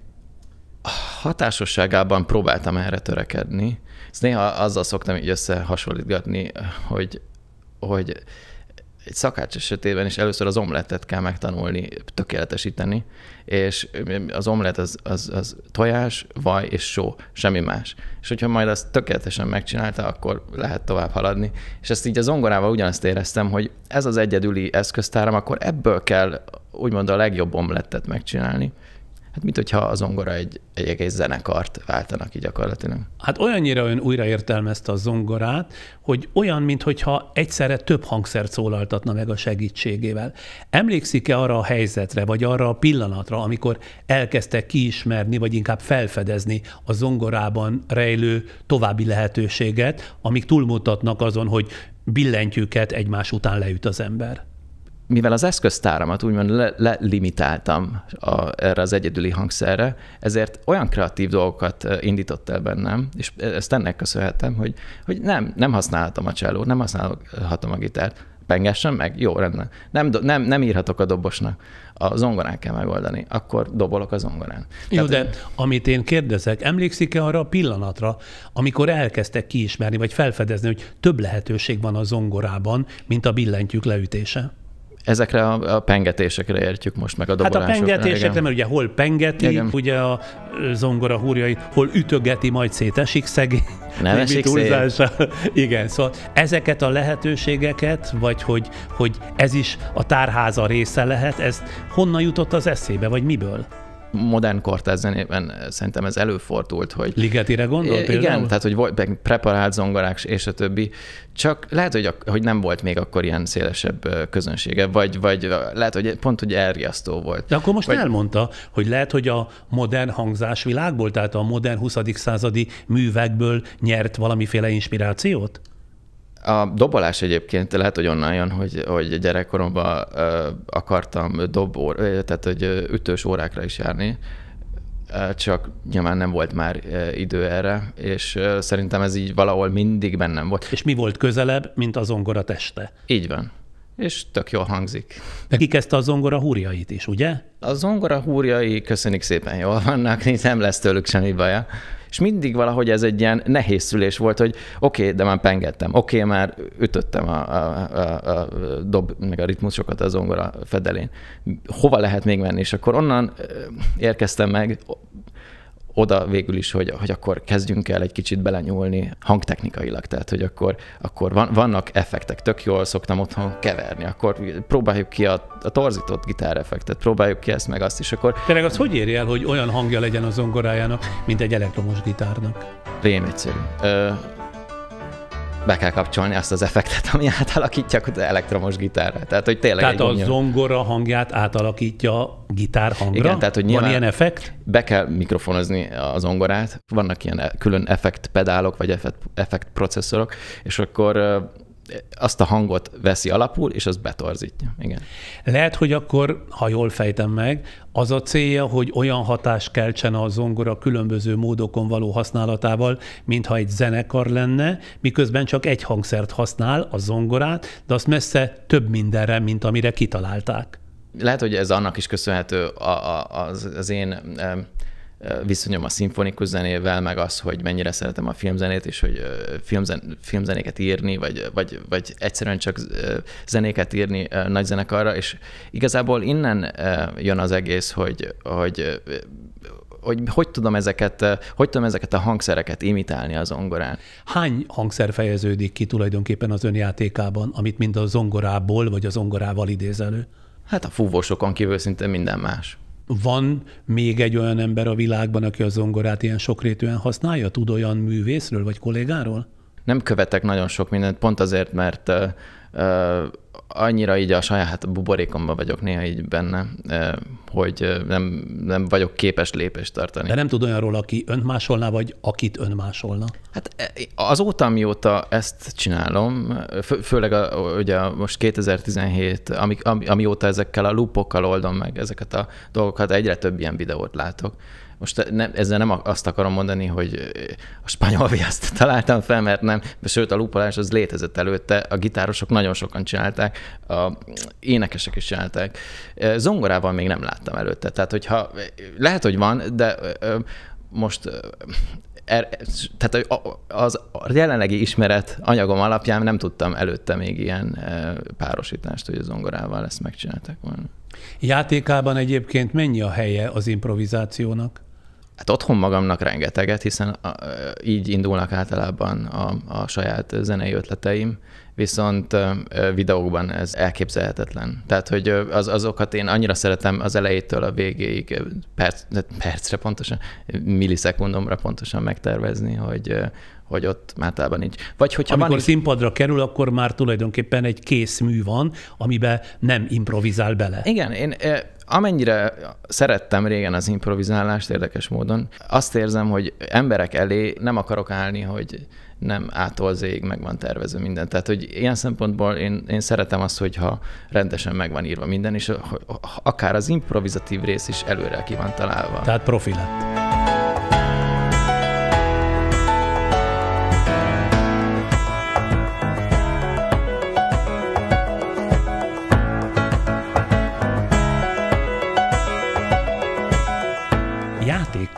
Hatásosságában próbáltam erre törekedni. Ezt néha azzal szoktam így összehasonlítgatni, hogy, hogy egy szakács esetében is először az omlettet kell megtanulni, tökéletesíteni, és az omlet az, az, az tojás, vaj és só, semmi más. És hogyha majd azt tökéletesen megcsinálta, akkor lehet tovább haladni. És ezt így az zongorával ugyanazt éreztem, hogy ez az egyedüli eszköztáram, akkor ebből kell úgymond a legjobb omlettet megcsinálni. Hát mint hogyha az zongora egy, egy egész zenekart váltanak ki gyakorlatilag. Hát olyannyira ön újraértelmezte a zongorát, hogy olyan, mintha egyszerre több hangszert szólaltatna meg a segítségével. Emlékszik-e arra a helyzetre, vagy arra a pillanatra, amikor elkezdte kiismerni, vagy inkább felfedezni a zongorában rejlő további lehetőséget, amik túlmutatnak azon, hogy billentyűket egymás után leüt az ember? Mivel az eszköztáramat úgymond lelimitáltam le a, erre az egyedüli hangszerre, ezért olyan kreatív dolgokat indított el bennem, és ezt ennek köszönhetem, hogy, hogy nem, nem használhatom a csellót, nem használhatom a gitárt, pengessen meg? Jó, rendben. Nem, nem, nem írhatok a dobosnak. A zongorán kell megoldani. Akkor dobolok a zongorán. Jó, Tehát, de amit én kérdezek, emlékszik-e arra a pillanatra, amikor elkezdtek kiismerni, vagy felfedezni, hogy több lehetőség van a zongorában, mint a billentyűk leütése? Ezekre a, a pengetésekre értjük most meg a dobolásokra. Hát a pengetésekre, igen. mert ugye hol pengeti, igen. ugye a zongora húrjai, hol ütögeti, majd szétesik szegény. Nem esik Igen, szóval ezeket a lehetőségeket, vagy hogy, hogy ez is a tárháza része lehet, ez honnan jutott az eszébe, vagy miből? Modern kortárs zenében szerintem ez előfordult, hogy... Ligetire gondol Igen, például? tehát hogy volt preparált zongorák és a többi, csak lehet, hogy, hogy nem volt még akkor ilyen szélesebb ö, közönsége, vagy, vagy ö, lehet, hogy pont, hogy elriasztó volt. De akkor most vagy... elmondta, hogy lehet, hogy a modern hangzásvilágból, tehát a modern 20. századi művekből nyert valamiféle inspirációt? A dobolás egyébként lehet, hogy onnan jön, hogy, hogy gyerekkoromban ö, akartam dobó, tehát hogy ütős órákra is járni, csak nyilván nem volt már idő erre, és szerintem ez így valahol mindig bennem volt. És mi volt közelebb, mint a zongora teste? Így van. És tök jól hangzik. De kikezdte a zongora húrjait is, ugye? A zongora húrjai köszönik szépen jól vannak, <laughs> nem lesz tőlük semmi baja. És mindig valahogy ez egy ilyen nehéz szülés volt, hogy oké, okay, de már pengettem, oké, okay, már ütöttem a, a, a, a dob, meg a ritmusokat a zongora fedelén. Hova lehet még menni? És akkor onnan érkeztem meg oda végül is, hogy, hogy akkor kezdjünk el egy kicsit belenyúlni hangtechnikailag, tehát hogy akkor, akkor van, vannak effektek, tök jól szoktam otthon keverni, akkor próbáljuk ki a, a torzított gitáreffektet, próbáljuk ki ezt meg azt is, akkor Tényleg az hogy éri el, hogy olyan hangja legyen a zongorájának, mint egy elektromos gitárnak? rém egyszerű. Ö, be kell kapcsolni azt az effektet, ami átalakítja az elektromos gitárra. Tehát, hogy tényleg Tehát a zongora hangját átalakítja gitár hangra? Igen, tehát, hogy Van nyilván- ilyen effekt? be kell mikrofonozni a zongorát, vannak ilyen külön effekt pedálok, vagy effekt, effekt processzorok, és akkor azt a hangot veszi alapul, és azt betorzítja. Igen. Lehet, hogy akkor, ha jól fejtem meg, az a célja, hogy olyan hatást keltsen a zongora különböző módokon való használatával, mintha egy zenekar lenne, miközben csak egy hangszert használ, a zongorát, de azt messze több mindenre, mint amire kitalálták. Lehet, hogy ez annak is köszönhető az, az én viszonyom a szimfonikus zenével, meg az, hogy mennyire szeretem a filmzenét, és hogy filmzen, filmzenéket írni, vagy, vagy, vagy egyszerűen csak zenéket írni nagy zenekarra, és igazából innen jön az egész, hogy, hogy hogy hogy tudom ezeket, hogy tudom ezeket a hangszereket imitálni a zongorán. Hány hangszer fejeződik ki tulajdonképpen az önjátékában, amit mind a zongorából vagy a zongorával idéz elő? Hát a fúvósokon kívül szinte minden más. Van még egy olyan ember a világban, aki a zongorát ilyen sokrétűen használja? Tud olyan művészről vagy kollégáról? nem követek nagyon sok mindent, pont azért, mert uh, uh, annyira így a saját buborékomban vagyok néha így benne, hogy nem, nem vagyok képes lépést tartani. De nem tud olyanról, aki önt másolná, vagy akit ön másolna. Hát e, azóta, mióta ezt csinálom, fő, főleg a, ugye most 2017, ami, ami, amióta ezekkel a loopokkal oldom meg ezeket a dolgokat, egyre több ilyen videót látok. Most nem, ezzel nem azt akarom mondani, hogy a spanyol viaszt <laughs> találtam fel, mert nem, sőt a loopolás az létezett előtte, a gitárosok nagyon sokan csinálták, a énekesek is csinálták. Zongorával még nem láttam előtte, tehát hogyha lehet, hogy van, de most er, tehát az a jelenlegi ismeret anyagom alapján nem tudtam előtte még ilyen párosítást, hogy a zongorával ezt megcsinálták volna. Játékában egyébként mennyi a helye az improvizációnak? Hát otthon magamnak rengeteget, hiszen a, így indulnak általában a, a saját zenei ötleteim, viszont videókban ez elképzelhetetlen. Tehát, hogy az, azokat én annyira szeretem az elejétől a végéig, perc, percre pontosan, millisekundomra pontosan megtervezni, hogy, hogy ott általában nincs. Vagy hogyha Amikor van színpadra kerül, akkor már tulajdonképpen egy kész mű van, amiben nem improvizál bele. Igen, én amennyire szerettem régen az improvizálást érdekes módon, azt érzem, hogy emberek elé nem akarok állni, hogy nem ától zéig meg van tervezve minden. Tehát, hogy ilyen szempontból én, én szeretem azt, hogyha rendesen meg van írva minden, és akár az improvizatív rész is előre ki van találva. Tehát profi lett.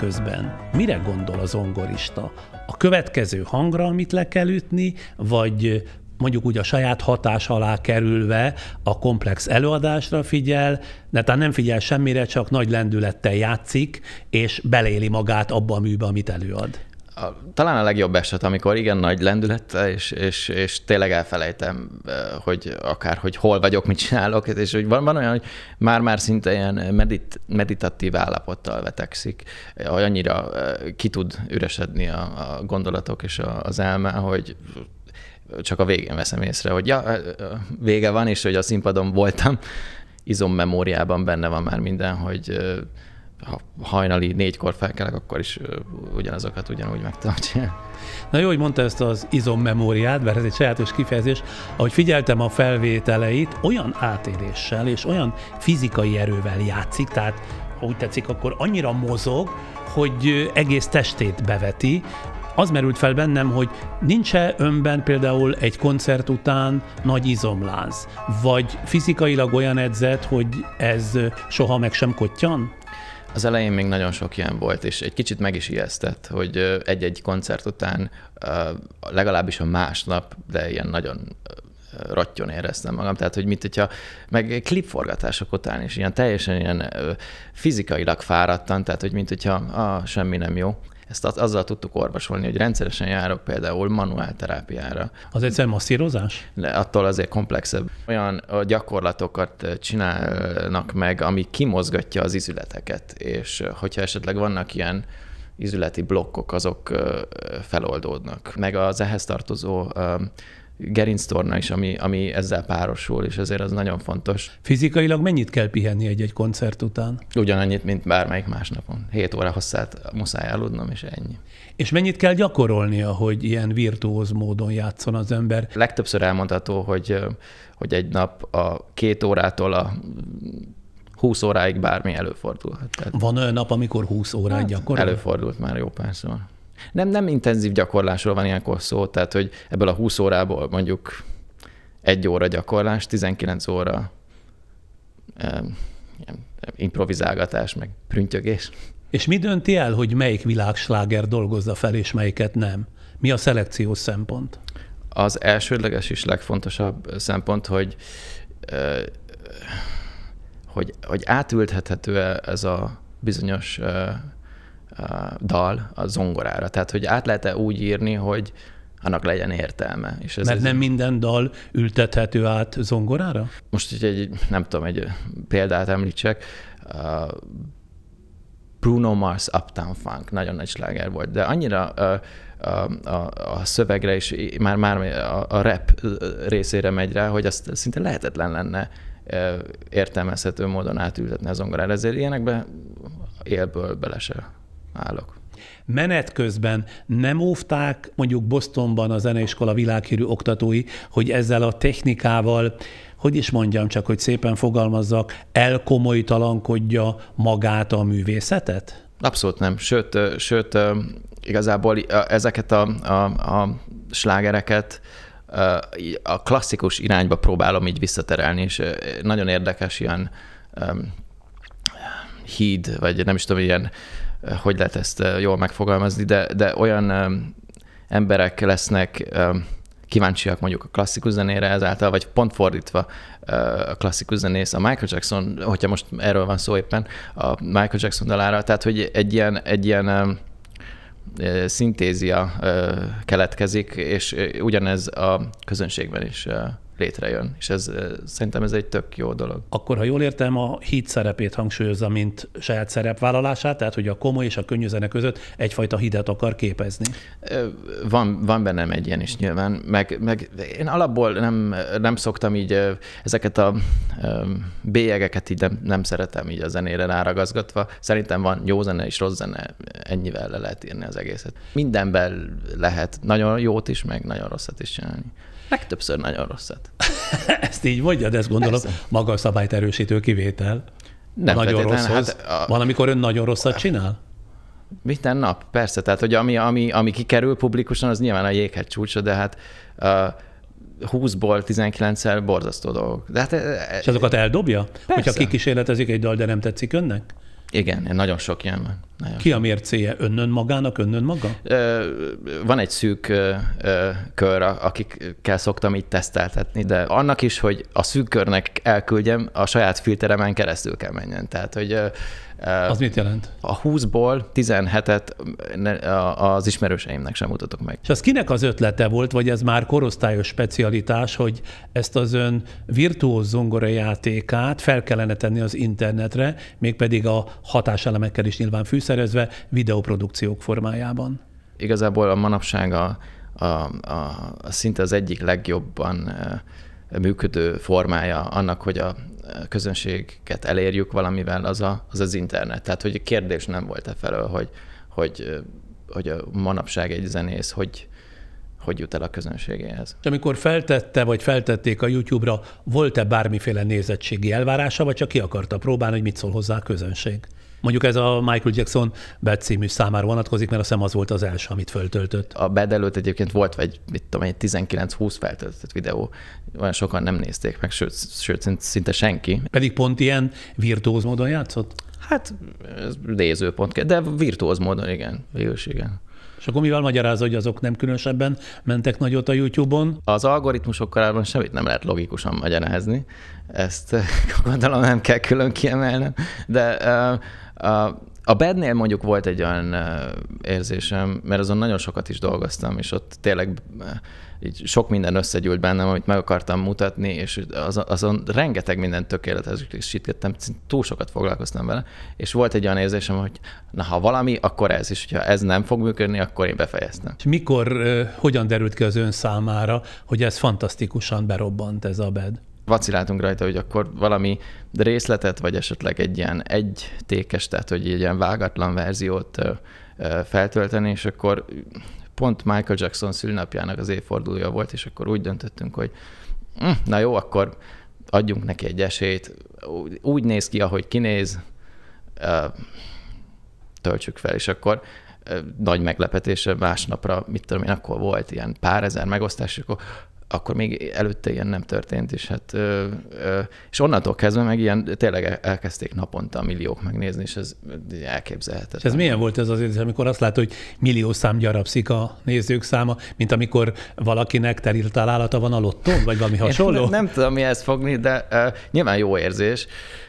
Közben mire gondol a zongorista? A következő hangra, amit le kell ütni, vagy mondjuk úgy a saját hatás alá kerülve a komplex előadásra figyel, de tehát nem figyel semmire, csak nagy lendülettel játszik, és beléli magát abba a műbe, amit előad. A, talán a legjobb eset, amikor igen nagy lendület, és, és, és tényleg elfelejtem, hogy akár, hogy hol vagyok, mit csinálok, és hogy van, van olyan, hogy már-már szinte ilyen medit, meditatív állapottal vetekszik, hogy annyira ki tud üresedni a, a gondolatok és a, az elme, hogy csak a végén veszem észre, hogy ja, vége van, és hogy a színpadon voltam, izommemóriában benne van már minden, hogy ha hajnali négykor felkelek, akkor is ugyanazokat ugyanúgy meg. Na jó, hogy mondta ezt az izommemóriát, mert ez egy sajátos kifejezés. Ahogy figyeltem a felvételeit, olyan átéléssel és olyan fizikai erővel játszik, tehát ha úgy tetszik, akkor annyira mozog, hogy egész testét beveti, az merült fel bennem, hogy nincs-e önben például egy koncert után nagy izomláz, vagy fizikailag olyan edzet, hogy ez soha meg sem kottyan? Az elején még nagyon sok ilyen volt, és egy kicsit meg is ijesztett, hogy egy-egy koncert után legalábbis a másnap, de ilyen nagyon rottyon éreztem magam, tehát hogy mit, hogyha meg klipforgatások után is ilyen teljesen ilyen fizikailag fáradtan, tehát hogy mint hogyha ah, semmi nem jó. Ezt azzal tudtuk orvosolni, hogy rendszeresen járok például manuál terápiára. Az egyszer masszírozás? De attól azért komplexebb. Olyan gyakorlatokat csinálnak meg, ami kimozgatja az izületeket, és hogyha esetleg vannak ilyen izületi blokkok, azok feloldódnak. Meg az ehhez tartozó gerinctorna is, ami, ami ezzel párosul, és ezért az nagyon fontos. Fizikailag mennyit kell pihenni egy-egy koncert után? Ugyanannyit, mint bármelyik másnapon. 7 óra hosszát muszáj aludnom, és ennyi. És mennyit kell gyakorolnia, hogy ilyen virtuóz módon játszon az ember? Legtöbbször elmondható, hogy, hogy egy nap a két órától a 20 óráig bármi előfordulhat. Tehát Van olyan nap, amikor 20 órát hát, gyakorol? Előfordult már jó párszor. Nem, nem intenzív gyakorlásról van ilyenkor szó, tehát hogy ebből a 20 órából mondjuk egy óra gyakorlás, 19 óra um, improvizálgatás, meg prüntjögés. És mi dönti el, hogy melyik világsláger dolgozza fel, és melyiket nem? Mi a szelekciós szempont? Az elsődleges és legfontosabb szempont, hogy hogy, hogy átülthethető -e ez a bizonyos dal a zongorára. Tehát, hogy át lehet-e úgy írni, hogy annak legyen értelme. És ez Mert ez nem minden dal ültethető át zongorára? Most egy, nem tudom, egy példát említsek. Bruno Mars Uptown Funk, nagyon nagy sláger volt, de annyira a, a, a szövegre és már, már a, a rap részére megy rá, hogy azt szinte lehetetlen lenne értelmezhető módon átültetni a zongorára. Ezért ilyenekbe élből bele se állok. Menet közben nem óvták mondjuk Bostonban a zeneiskola világhírű oktatói, hogy ezzel a technikával, hogy is mondjam csak, hogy szépen fogalmazzak, elkomolytalankodja magát a művészetet? Abszolút nem. Sőt, sőt igazából ezeket a, a, a slágereket a klasszikus irányba próbálom így visszaterelni, és nagyon érdekes ilyen híd, vagy nem is tudom, ilyen hogy lehet ezt jól megfogalmazni, de, de olyan emberek lesznek kíváncsiak mondjuk a klasszikus zenére ezáltal, vagy pont fordítva a klasszikus zenész, a Michael Jackson, hogyha most erről van szó éppen, a Michael Jackson dalára, tehát hogy egy ilyen, egy ilyen szintézia keletkezik, és ugyanez a közönségben is létrejön, és ez szerintem ez egy tök jó dolog. Akkor, ha jól értem, a hit szerepét hangsúlyozza, mint saját szerepvállalását, tehát hogy a komoly és a könnyű zene között egyfajta hidet akar képezni. Van, van bennem egy ilyen is nyilván, meg, meg én alapból nem, nem szoktam így ezeket a bélyegeket így nem, nem szeretem így a zenére ráragazgatva. Szerintem van jó zene és rossz zene, ennyivel le lehet írni az egészet. Mindenben lehet nagyon jót is, meg nagyon rosszat is csinálni. Legtöbbször nagyon rosszat. <laughs> Ezt így mondja, de ezt gondolom Persze. maga a szabályt erősítő kivétel. Nem nagyon rosszhoz. Hát a... Van, amikor ön nagyon rosszat csinál? Minden nap, persze. Tehát, hogy ami, ami, ami kikerül publikusan, az nyilván a jéghegy csúcsa, de hát uh, 20-ból 19-szer borzasztó dolgok. De hát, És azokat eldobja? Persze. Hogyha kikísérletezik egy dal, de nem tetszik önnek? Igen, nagyon sok ilyen van. Nagyon Ki a mércéje? Önnön magának, önnön maga? Van egy szűk kör, akikkel szoktam így teszteltetni, de annak is, hogy a szűk körnek elküldjem, a saját filteremen keresztül kell menjen. Tehát, hogy Az mit jelent? A 20-ból 17-et az ismerőseimnek sem mutatok meg. És az kinek az ötlete volt, vagy ez már korosztályos specialitás, hogy ezt az ön virtuóz zongora játékát fel kellene tenni az internetre, mégpedig a hatáselemekkel is nyilván fűszerezve videóprodukciók formájában? Igazából a manapság a, a, a, a szinte az egyik legjobban működő formája annak, hogy a közönséget elérjük valamivel, az, a, az az internet. Tehát, hogy kérdés nem volt e felől, hogy, hogy, hogy a manapság egy zenész, hogy, hogy jut el a közönségéhez. És amikor feltette, vagy feltették a YouTube-ra, volt-e bármiféle nézettségi elvárása, vagy csak ki akarta próbálni, hogy mit szól hozzá a közönség? Mondjuk ez a Michael Jackson Bad című számára vonatkozik, mert a szem az volt az első, amit föltöltött. A Bad előtt egyébként volt egy, mit tudom, egy 19-20 feltöltött videó. Olyan sokan nem nézték meg, sőt, sőt szinte senki. Pedig pont ilyen virtuóz módon játszott? Hát, ez nézőpont, de virtuóz módon, igen, végül igen. És akkor mivel magyarázza, hogy azok nem különösebben mentek nagyot a YouTube-on? Az algoritmusokkal semmit nem lehet logikusan magyarázni. Ezt gondolom nem kell külön kiemelnem. De a, Bednél mondjuk volt egy olyan érzésem, mert azon nagyon sokat is dolgoztam, és ott tényleg így sok minden összegyűlt bennem, amit meg akartam mutatni, és az, azon rengeteg minden tökéletesítettem, túl sokat foglalkoztam vele, és volt egy olyan érzésem, hogy na ha valami, akkor ez is, hogyha ez nem fog működni, akkor én befejeztem. És mikor, hogyan derült ki az ön számára, hogy ez fantasztikusan berobbant ez a bed? Vaciláltunk rajta, hogy akkor valami részletet, vagy esetleg egy ilyen egy tékes, tehát hogy egy ilyen vágatlan verziót feltölteni, és akkor pont Michael Jackson szülnapjának az évfordulója volt, és akkor úgy döntöttünk, hogy hm, na jó, akkor adjunk neki egy esélyt, úgy néz ki, ahogy kinéz, töltsük fel, és akkor nagy meglepetése másnapra, mit tudom én, akkor volt ilyen pár ezer megosztás, és akkor akkor még előtte ilyen nem történt, és hát ö, ö, és onnantól kezdve meg ilyen tényleg elkezdték naponta a milliók megnézni, és ez elképzelhetetlen. És ez milyen volt ez az érzés, amikor azt látod, hogy millió szám gyarapszik a nézők száma, mint amikor valakinek terült találata van a lotton, vagy valami hasonló? nem, nem tudom mihez fogni, de uh, nyilván jó érzés,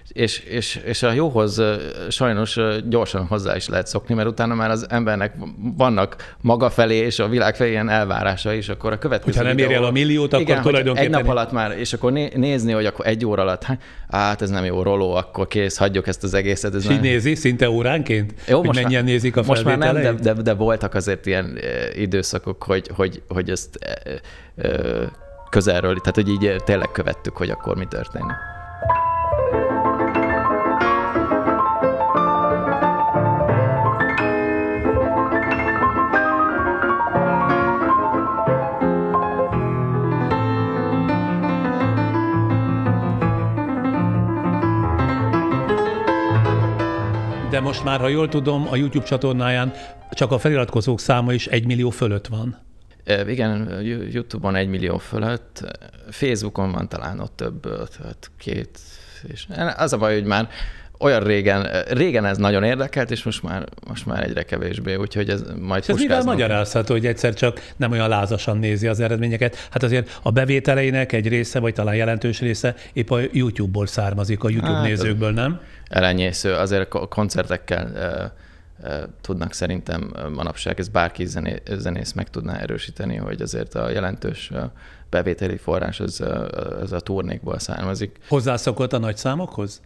és, és, és a jóhoz sajnos gyorsan hozzá is lehet szokni, mert utána már az embernek vannak maga felé és a világ felé ilyen elvárása is, akkor a következő Hogyha nem ér el a milliót, akkor igen, tulajdonképpen... egy nap alatt már, és akkor né, nézni, hogy akkor egy óra alatt, hát ez nem jó, roló, akkor kész, hagyjuk ezt az egészet. Ez és így nézi szinte óránként? Jó, hogy most mennyien már, nézik a Most már nem, de, de, de, voltak azért ilyen időszakok, hogy, hogy, hogy ezt közelről, tehát hogy így tényleg követtük, hogy akkor mi történik. De most már, ha jól tudom, a YouTube csatornáján csak a feliratkozók száma is egy millió fölött van. Igen, YouTube-on egy millió fölött, Facebookon van talán ott több, ott két, és az a baj, hogy már olyan régen, régen ez nagyon érdekelt, és most már, most már egyre kevésbé, úgyhogy ez majd Ez mivel magyarázható, hogy egyszer csak nem olyan lázasan nézi az eredményeket? Hát azért a bevételeinek egy része, vagy talán jelentős része épp a YouTube-ból származik, a YouTube hát, nézőkből, nem? Elenyésző, azért a koncertekkel tudnak szerintem manapság, ez bárki zené, zenész meg tudná erősíteni, hogy azért a jelentős bevételi forrás az, az a turnékból származik. Hozzászokott a nagy számokhoz?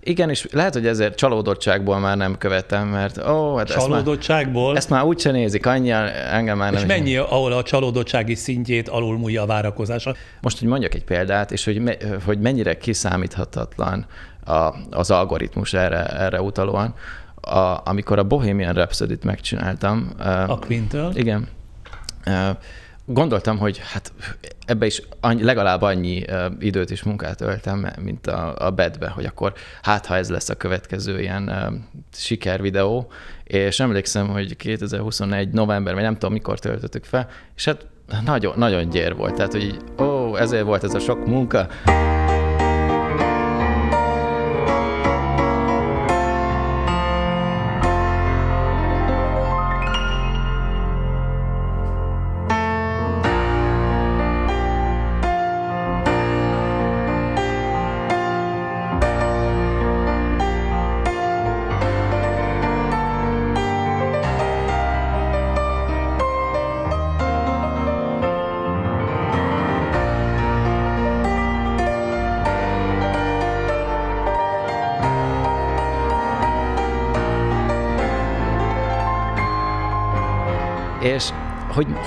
Igen, és lehet, hogy ezért csalódottságból már nem követem, mert ó, hát Csalódottságból? Ezt már, ezt már úgyse nézik, annyian engem már nem... És mennyi, én... ahol a csalódottsági szintjét alulmúlja a várakozása? Most, hogy mondjak egy példát, és hogy, me, hogy mennyire kiszámíthatatlan a, az algoritmus erre, erre utalóan, a, amikor a Bohemian Rhapsody-t megcsináltam. A Quintől? Igen gondoltam, hogy hát ebbe is annyi, legalább annyi időt és munkát öltem, mint a, a bedbe, hogy akkor hát, ha ez lesz a következő ilyen sikervideó, és emlékszem, hogy 2021 november, vagy nem tudom, mikor töltöttük fel, és hát nagyon, nagyon gyér volt, tehát, hogy ó, ezért volt ez a sok munka.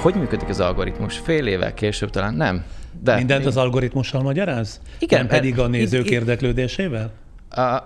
Hogy, működik az algoritmus? Fél évvel később talán nem. De Mindent az algoritmussal magyaráz? Igen. Nem pedig a nézők itt, érdeklődésével? A, a,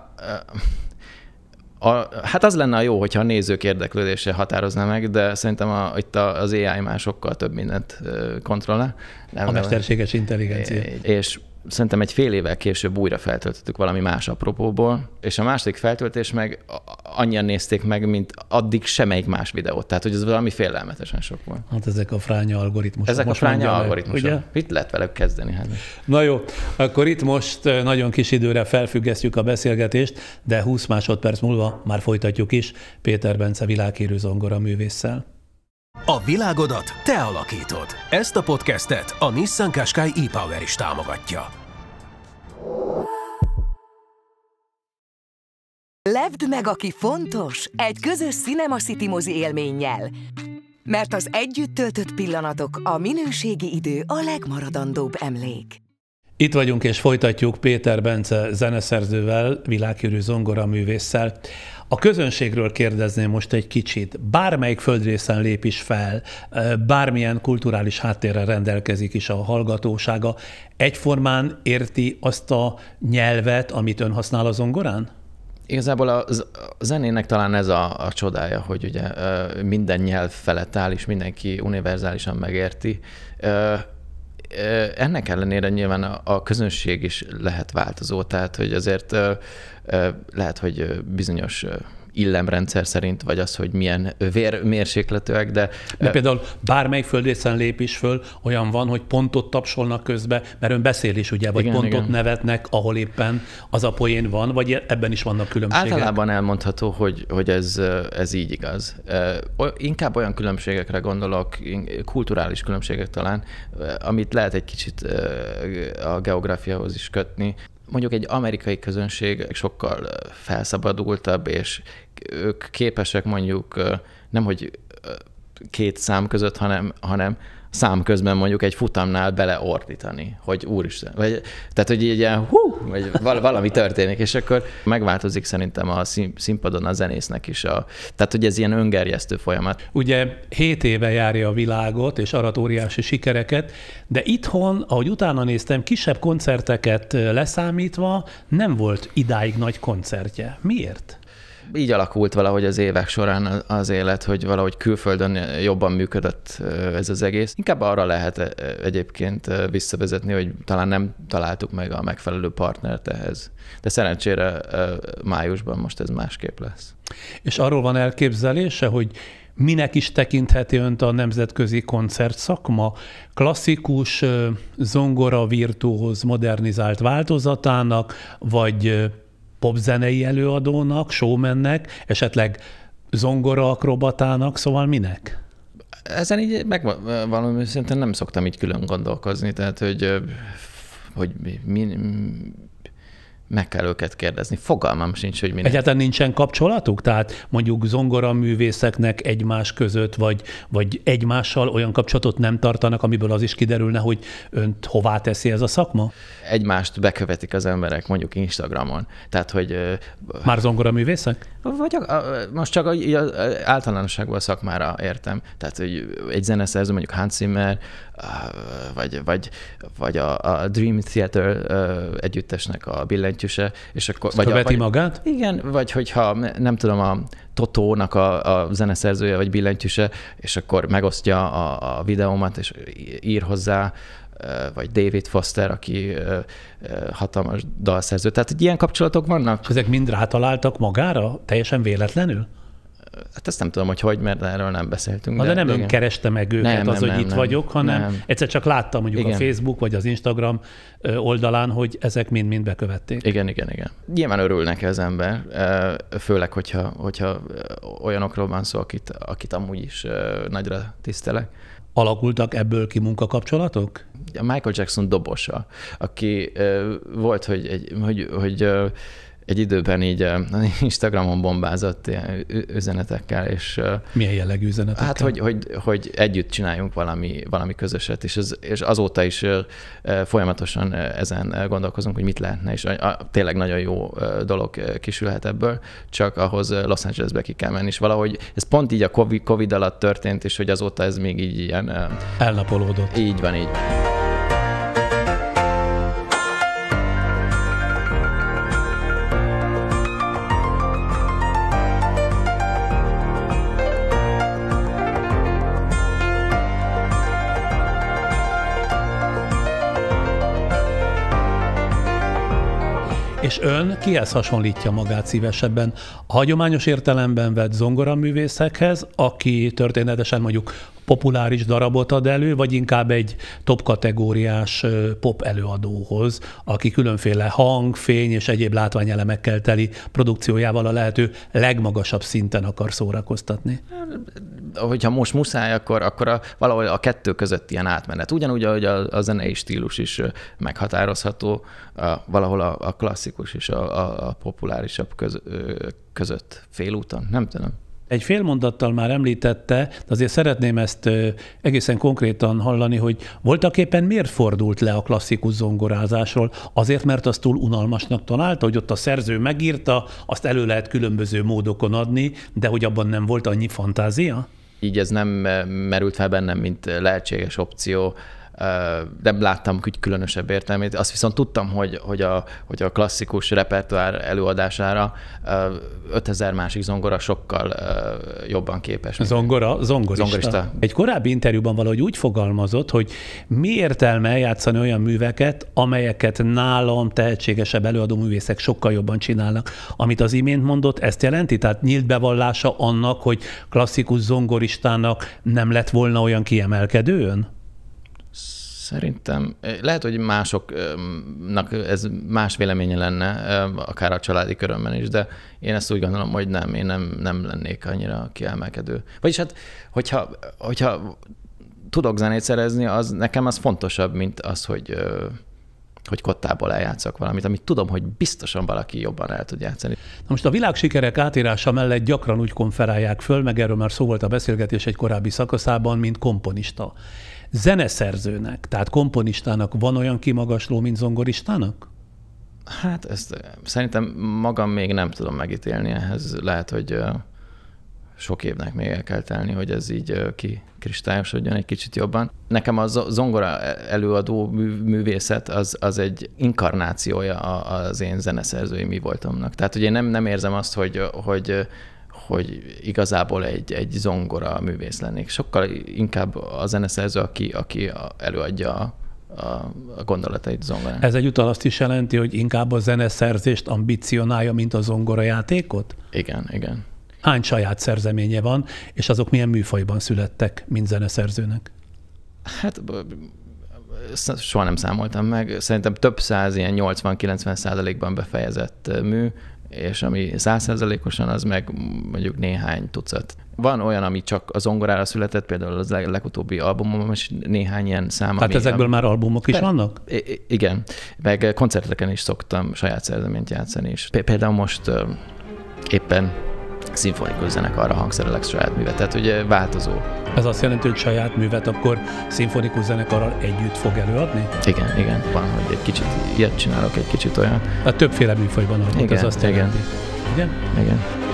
a, hát az lenne a jó, hogyha a nézők érdeklődése határozna meg, de szerintem a, itt a, az AI már sokkal több mindent kontrollál. Nem, a mesterséges intelligencia. És szerintem egy fél évvel később újra feltöltöttük valami más apropóból, és a második feltöltés meg annyian nézték meg, mint addig semmelyik más videót. Tehát, hogy ez valami félelmetesen sok volt. Hát ezek a fránya algoritmusok. Ezek most a fránya algoritmusok. Ugye? Mit lehet velük kezdeni? Hát? Na jó, akkor itt most nagyon kis időre felfüggesztjük a beszélgetést, de 20 másodperc múlva már folytatjuk is Péter Bence világérő zongora művésszel. A világodat te alakítod. Ezt a podcastet a Nissan Qashqai e-Power is támogatja. Levd meg, aki fontos, egy közös Cinema City mozi élménnyel. Mert az együtt töltött pillanatok, a minőségi idő a legmaradandóbb emlék. Itt vagyunk és folytatjuk Péter Bence zeneszerzővel, világhírű zongoraművésszel. A közönségről kérdezném most egy kicsit. Bármelyik földrészen lép is fel, bármilyen kulturális háttérrel rendelkezik is a hallgatósága, egyformán érti azt a nyelvet, amit ön használ a zongorán? Igazából a zenének talán ez a, a csodája, hogy ugye minden nyelv felett áll, és mindenki univerzálisan megérti. Ennek ellenére nyilván a közönség is lehet változó, tehát hogy azért lehet, hogy bizonyos illemrendszer szerint, vagy az, hogy milyen vérmérsékletűek, de... de például bármely földrészen lép is föl, olyan van, hogy pontot tapsolnak közbe, mert ön beszél is, ugye, vagy igen, pontot igen. nevetnek, ahol éppen az a poén van, vagy ebben is vannak különbségek? Általában elmondható, hogy, hogy ez, ez így igaz. Inkább olyan különbségekre gondolok, kulturális különbségek talán, amit lehet egy kicsit a geográfiához is kötni mondjuk egy amerikai közönség sokkal felszabadultabb, és ők képesek mondjuk nem, hogy két szám között, hanem, hanem szám közben mondjuk egy futamnál beleordítani, hogy úristen, vagy, tehát hogy így ilyen hú, vagy valami történik, és akkor megváltozik szerintem a színpadon a zenésznek is. A, tehát, hogy ez ilyen öngerjesztő folyamat. Ugye hét éve járja a világot, és arat óriási sikereket, de itthon, ahogy utána néztem, kisebb koncerteket leszámítva nem volt idáig nagy koncertje. Miért? Így alakult valahogy az évek során az élet, hogy valahogy külföldön jobban működött ez az egész. Inkább arra lehet egyébként visszavezetni, hogy talán nem találtuk meg a megfelelő partnert ehhez. De szerencsére májusban most ez másképp lesz. És arról van elképzelése, hogy minek is tekintheti önt a nemzetközi koncertszakma? Klasszikus zongora virtuóz modernizált változatának, vagy popzenei előadónak, showmannek, esetleg zongora akrobatának, szóval minek? Ezen így meg valami szerintem nem szoktam így külön gondolkozni, tehát hogy, hogy mi, meg kell őket kérdezni. Fogalmam sincs, hogy mi. Egyáltalán nincsen kapcsolatuk? Tehát mondjuk zongora művészeknek egymás között, vagy, vagy egymással olyan kapcsolatot nem tartanak, amiből az is kiderülne, hogy önt hová teszi ez a szakma? Egymást bekövetik az emberek mondjuk Instagramon. Tehát, hogy... Már zongora művészek? Vagy a, most csak a, a, általánosságban a szakmára értem. Tehát, hogy egy zeneszerző, mondjuk Hans Zimmer, vagy, vagy, vagy a, a Dream Theater együttesnek a billentyűse. És akkor, vagy Követi a, vagy, magát? Igen, vagy hogyha nem tudom, a Totónak a, a zeneszerzője vagy billentyűse, és akkor megosztja a, a videómat, és ír hozzá, vagy David Foster, aki hatalmas dalszerző. Tehát hogy ilyen kapcsolatok vannak. Ezek mind rátaláltak magára, teljesen véletlenül? Hát ezt nem tudom, hogy hogy, mert erről nem beszéltünk. Na, de, de nem igen. ön kereste meg őket nem, az, nem, hogy nem, itt nem, vagyok, hanem nem. egyszer csak láttam mondjuk igen. a Facebook vagy az Instagram oldalán, hogy ezek mind-mind bekövették. Igen, igen, igen. Nyilván örülnek az ember, főleg, hogyha, hogyha olyanokról van szó, akit, akit amúgy is nagyra tisztelek. Alakultak ebből ki munkakapcsolatok? Michael Jackson dobosa, aki volt, hogy, egy, hogy, hogy egy időben így <laughs> Instagramon bombázott ilyen üzenetekkel, és... Milyen jellegű üzenetekkel? Hát, hogy, hogy, hogy együtt csináljunk valami, valami közöset, és, ez, és azóta is folyamatosan ezen gondolkozunk, hogy mit lehetne, és a, a, tényleg nagyon jó dolog kisülhet ebből, csak ahhoz Los Angelesbe ki kell menni, és valahogy ez pont így a COVID, COVID alatt történt, és hogy azóta ez még így ilyen... Elnapolódott. Így van, így van. És ön kihez hasonlítja magát szívesebben? A hagyományos értelemben vett zongoraművészekhez, aki történetesen mondjuk populáris darabot ad elő, vagy inkább egy top kategóriás pop előadóhoz, aki különféle hang, fény és egyéb látványelemekkel teli produkciójával a lehető legmagasabb szinten akar szórakoztatni? Hogyha most muszáj, akkor, akkor a, valahol a kettő között ilyen átmenet. Ugyanúgy, ahogy a, a zenei stílus is meghatározható, a, valahol a, a klasszikus és a, a, a populárisabb köz, között félúton, nem tudom. Egy fél mondattal már említette, de azért szeretném ezt egészen konkrétan hallani, hogy voltak éppen miért fordult le a klasszikus zongorázásról? Azért, mert az túl unalmasnak találta, hogy ott a szerző megírta, azt elő lehet különböző módokon adni, de hogy abban nem volt annyi fantázia? Így ez nem merült fel bennem, mint lehetséges opció nem láttam úgy különösebb értelmét. Azt viszont tudtam, hogy, hogy, a, hogy a klasszikus repertoár előadására 5000 másik zongora sokkal jobban képes. Zongora? Zongorista. zongorista. Egy korábbi interjúban valahogy úgy fogalmazott, hogy mi értelme eljátszani olyan műveket, amelyeket nálam tehetségesebb előadó művészek sokkal jobban csinálnak. Amit az imént mondott, ezt jelenti? Tehát nyílt bevallása annak, hogy klasszikus zongoristának nem lett volna olyan kiemelkedő ön? Szerintem lehet, hogy másoknak ez más véleménye lenne, akár a családi körömben is, de én ezt úgy gondolom, hogy nem, én nem, nem lennék annyira kiemelkedő. Vagyis hát, hogyha, hogyha tudok zenét szerezni, az nekem az fontosabb, mint az, hogy hogy kottából eljátszak valamit, amit tudom, hogy biztosan valaki jobban el tud játszani. Na most a világsikerek átírása mellett gyakran úgy konferálják föl, meg erről már szó volt a beszélgetés egy korábbi szakaszában, mint komponista zeneszerzőnek, tehát komponistának van olyan kimagasló, mint zongoristának? Hát ezt szerintem magam még nem tudom megítélni ehhez. Lehet, hogy sok évnek még el kell telni, hogy ez így ki kristályosodjon egy kicsit jobban. Nekem a zongora előadó művészet az, az egy inkarnációja az én zeneszerzői mi voltomnak. Tehát, hogy én nem, nem érzem azt, hogy, hogy hogy igazából egy, egy zongora művész lennék. Sokkal inkább a zeneszerző, aki, aki előadja a, a, a gondolatait zongorán. Ez egyúttal azt is jelenti, hogy inkább a zeneszerzést ambicionálja, mint a zongora játékot? Igen, igen. Hány saját szerzeménye van, és azok milyen műfajban születtek, mint zeneszerzőnek? Hát soha nem számoltam meg. Szerintem több száz, ilyen 80-90 százalékban befejezett mű, és ami százszerzelékosan, az meg mondjuk néhány tucat. Van olyan, ami csak az zongorára született, például az legutóbbi albumom, és néhány ilyen szám. Hát ezekből a... már albumok is Pe- vannak? I- igen, meg koncerteken is szoktam saját szerzeményt játszani is. Például most uh, éppen szimfonikus zenekarra hangszerelek saját művet, tehát ugye változó. Ez azt jelenti, hogy saját művet akkor szimfonikus zenekarral együtt fog előadni? Igen, igen. Van, hogy egy kicsit ilyet csinálok, egy kicsit olyan. A többféle műfajban adnak, igen, ez azt igen. jelenti. Igen? Igen.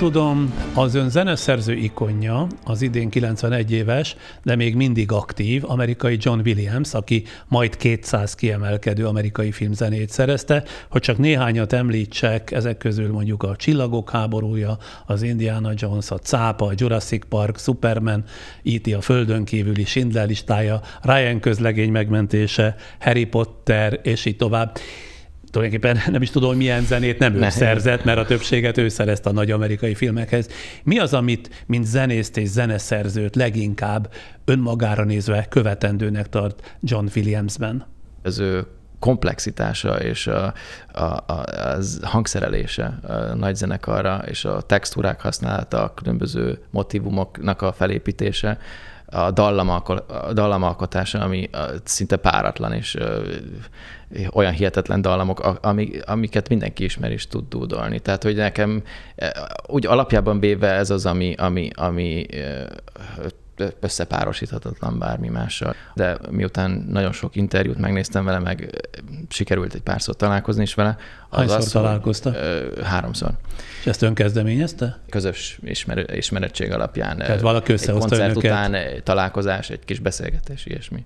Jól tudom, az ön zeneszerző ikonja, az idén 91 éves, de még mindig aktív, amerikai John Williams, aki majd 200 kiemelkedő amerikai filmzenét szerezte, hogy csak néhányat említsek, ezek közül mondjuk a Csillagok háborúja, az Indiana Jones, a Cápa, a Jurassic Park, Superman, E.T. a Földön kívüli Schindler listája, Ryan közlegény megmentése, Harry Potter, és így tovább. Tulajdonképpen nem is tudom, hogy milyen zenét nem ő Ne. szerzett, mert a többséget ő szerezte a nagy amerikai filmekhez. Mi az, amit, mint zenészt és zeneszerzőt leginkább önmagára nézve követendőnek tart John Williamsben? az ő komplexitása és a, a, a, az hangszerelése a nagy zenekarra, és a textúrák használata, a különböző motivumoknak a felépítése, a, dallamalko- a dallamalkotása, ami szinte páratlan, és olyan hihetetlen dallamok, amiket mindenki ismer és tud dúdolni. Tehát, hogy nekem eh, úgy alapjában véve ez az, ami, ami, ami összepárosíthatatlan bármi mással. De miután nagyon sok interjút megnéztem vele, meg sikerült egy párszor találkozni is vele. az Hányszor hogy, találkoztak? ö, Háromszor. És ezt ön kezdeményezte? Közös ismer, ismerettség alapján. Tehát valaki összehozta koncert önöket. után egy találkozás, egy kis beszélgetés, ilyesmi.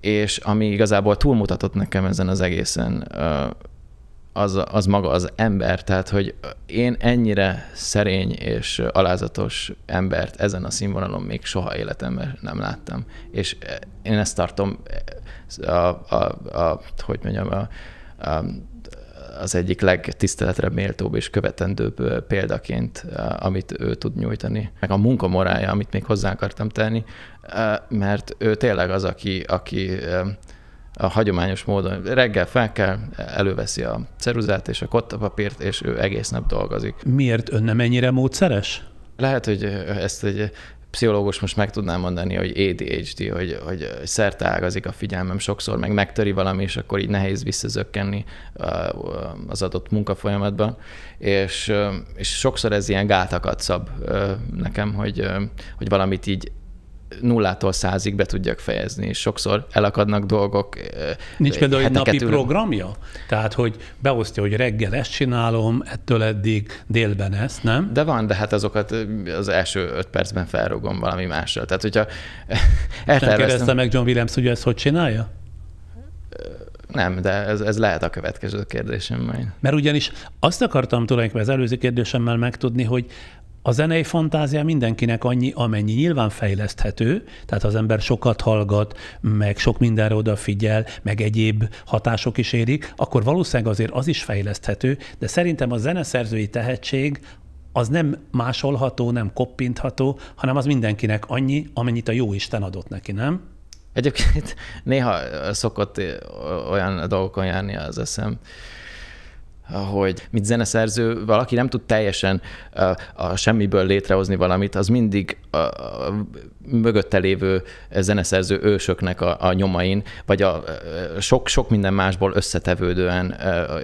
És ami igazából túlmutatott nekem ezen az egészen, az, az maga az ember, tehát hogy én ennyire szerény és alázatos embert ezen a színvonalon még soha életemben nem láttam. És én ezt tartom a, a, a hogy mondjam, a, a, az egyik legtiszteletre méltóbb és követendőbb példaként, amit ő tud nyújtani. Meg a munkamorája, amit még hozzá akartam tenni, mert ő tényleg az, aki, aki a hagyományos módon reggel fel kell, előveszi a ceruzát és a kottapapírt, és ő egész nap dolgozik. Miért ön nem ennyire módszeres? Lehet, hogy ezt egy pszichológus most meg tudnám mondani, hogy ADHD, hogy, hogy szerteágazik a figyelmem sokszor, meg megtöri valami, és akkor így nehéz visszazökkenni az adott munkafolyamatban. És, és sokszor ez ilyen gátakat szab nekem, hogy, hogy valamit így nullától százig be tudjak fejezni, és sokszor elakadnak dolgok. Nincs például egy napi ülöm. programja? Tehát, hogy beosztja, hogy reggel ezt csinálom, ettől eddig délben ezt, nem? De van, de hát azokat az első öt percben felrugom valami mással. Tehát, hogyha <laughs> Nem kérdezte meg John Williams, hogy ezt hogy csinálja? Nem, de ez, ez lehet a következő kérdésem majd. Mert ugyanis azt akartam tulajdonképpen az előző kérdésemmel megtudni, hogy a zenei fantázia mindenkinek annyi, amennyi nyilván fejleszthető, tehát az ember sokat hallgat, meg sok mindenre odafigyel, meg egyéb hatások is érik, akkor valószínűleg azért az is fejleszthető, de szerintem a zeneszerzői tehetség az nem másolható, nem koppintható, hanem az mindenkinek annyi, amennyit a jó Isten adott neki, nem? Egyébként néha szokott olyan dolgokon járni az eszem, hogy mint zeneszerző valaki nem tud teljesen a, semmiből létrehozni valamit, az mindig a, a mögötte lévő zeneszerző ősöknek a, a nyomain, vagy a sok, sok minden másból összetevődően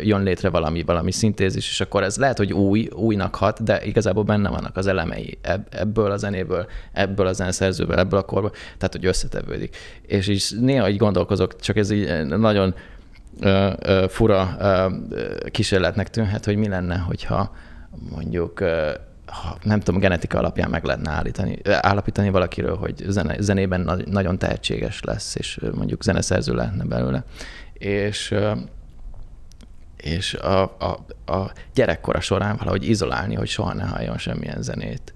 jön létre valami, valami szintézis, és akkor ez lehet, hogy új, újnak hat, de igazából benne vannak az elemei ebből a zenéből, ebből a zeneszerzőből, ebből a korból, tehát hogy összetevődik. És így néha így gondolkozok, csak ez így nagyon fura kísérletnek tűnhet, hogy mi lenne, hogyha mondjuk ha nem tudom, genetika alapján meg lehetne állítani, állapítani valakiről, hogy zene, zenében nagyon tehetséges lesz, és mondjuk zeneszerző lehetne belőle. És, és a, a, a gyerekkora során valahogy izolálni, hogy soha ne halljon semmilyen zenét.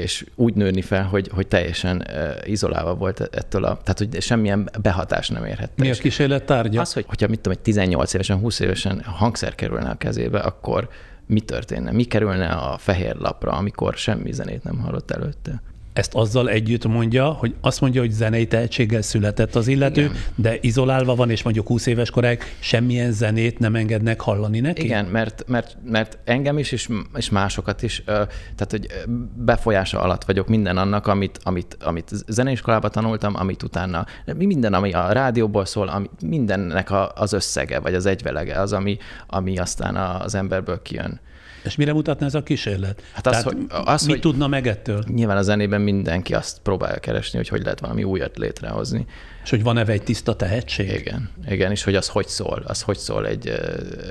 És úgy nőni fel, hogy, hogy teljesen izolálva volt ettől a, tehát hogy semmilyen behatás nem érhette. Mi a kísérlet tárgya? Az, hogy, hogyha mit tudom, egy 18 évesen, 20 évesen hangszer kerülne a kezébe, akkor mi történne? Mi kerülne a fehér lapra, amikor semmi zenét nem hallott előtte? Ezt azzal együtt mondja, hogy azt mondja, hogy zenei tehetséggel született az illető, Igen. de izolálva van, és mondjuk 20 éves koráig semmilyen zenét nem engednek hallani neki? Igen, mert, mert, mert engem is, és, és másokat is, tehát hogy befolyása alatt vagyok minden annak, amit, amit, amit zeneiskolában tanultam, amit utána, minden, ami a rádióból szól, ami, mindennek a, az összege, vagy az egyvelege, az, ami, ami aztán az emberből kijön. És mire mutatna ez a kísérlet? Hát az, Tehát hogy, az, mit hogy tudna meg ettől? Nyilván a zenében mindenki azt próbálja keresni, hogy hogy lehet valami újat létrehozni. És hogy van-e egy tiszta tehetség? Igen, igen, és hogy az hogy szól, az hogy szól egy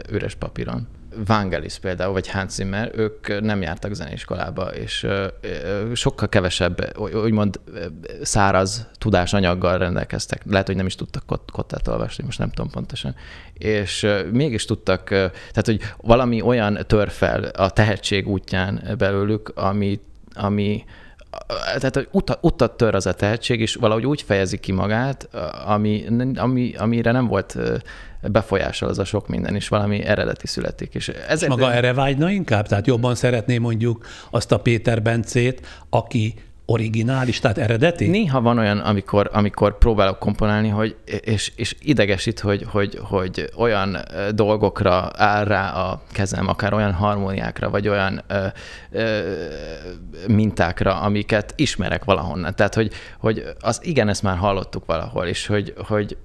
üres papíron. Vangelis például, vagy Hans Zimmer, ők nem jártak zeneiskolába, és sokkal kevesebb, úgymond száraz tudásanyaggal rendelkeztek. Lehet, hogy nem is tudtak kot- kottát olvasni, most nem tudom pontosan. És mégis tudtak, tehát, hogy valami olyan tör fel a tehetség útján belőlük, ami, ami tehát utat, utat tör az a tehetség, és valahogy úgy fejezi ki magát, ami, ami, amire nem volt befolyással az a sok minden, és valami eredeti születik. És, ezért... és maga erre vágyna inkább? Tehát jobban szeretné mondjuk azt a Péter Bencét, aki originális, tehát eredeti? Néha van olyan, amikor, amikor próbálok komponálni, hogy, és, és idegesít, hogy, hogy, hogy olyan dolgokra áll rá a kezem, akár olyan harmóniákra, vagy olyan ö, ö, mintákra, amiket ismerek valahonnan. Tehát, hogy, hogy az igen, ezt már hallottuk valahol, és hogy, hogy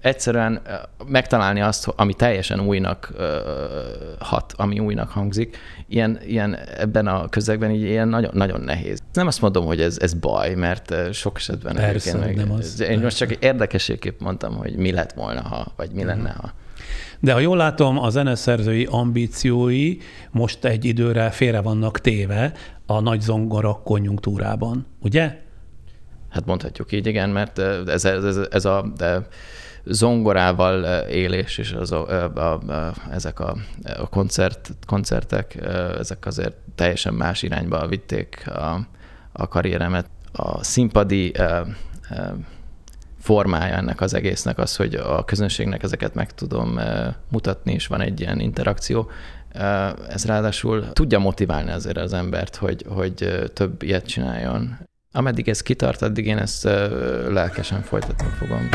egyszerűen megtalálni azt, ami teljesen újnak ö, hat, ami újnak hangzik, ilyen, ilyen ebben a közegben így ilyen nagyon, nagyon nehéz. Nem azt mondom, hogy ez, ez baj, mert sok esetben Persze, meg, nem az. Én most csak érdekességképp mondtam, hogy mi lett volna, ha, vagy mi lenne, ha. De ha jól látom, a zeneszerzői ambíciói most egy időre félre vannak téve a nagy zongora konjunktúrában, ugye? Hát mondhatjuk így, igen, mert ez, ez, ez, ez a zongorával élés, és az a, a, a, ezek a, a koncert, koncertek, ezek azért teljesen más irányba vitték a, a karrieremet. A színpadi formája ennek az egésznek az, hogy a közönségnek ezeket meg tudom mutatni, és van egy ilyen interakció. Ez ráadásul tudja motiválni azért az embert, hogy, hogy több ilyet csináljon. Ameddig ez kitart, addig én ezt lelkesen folytatni fogom.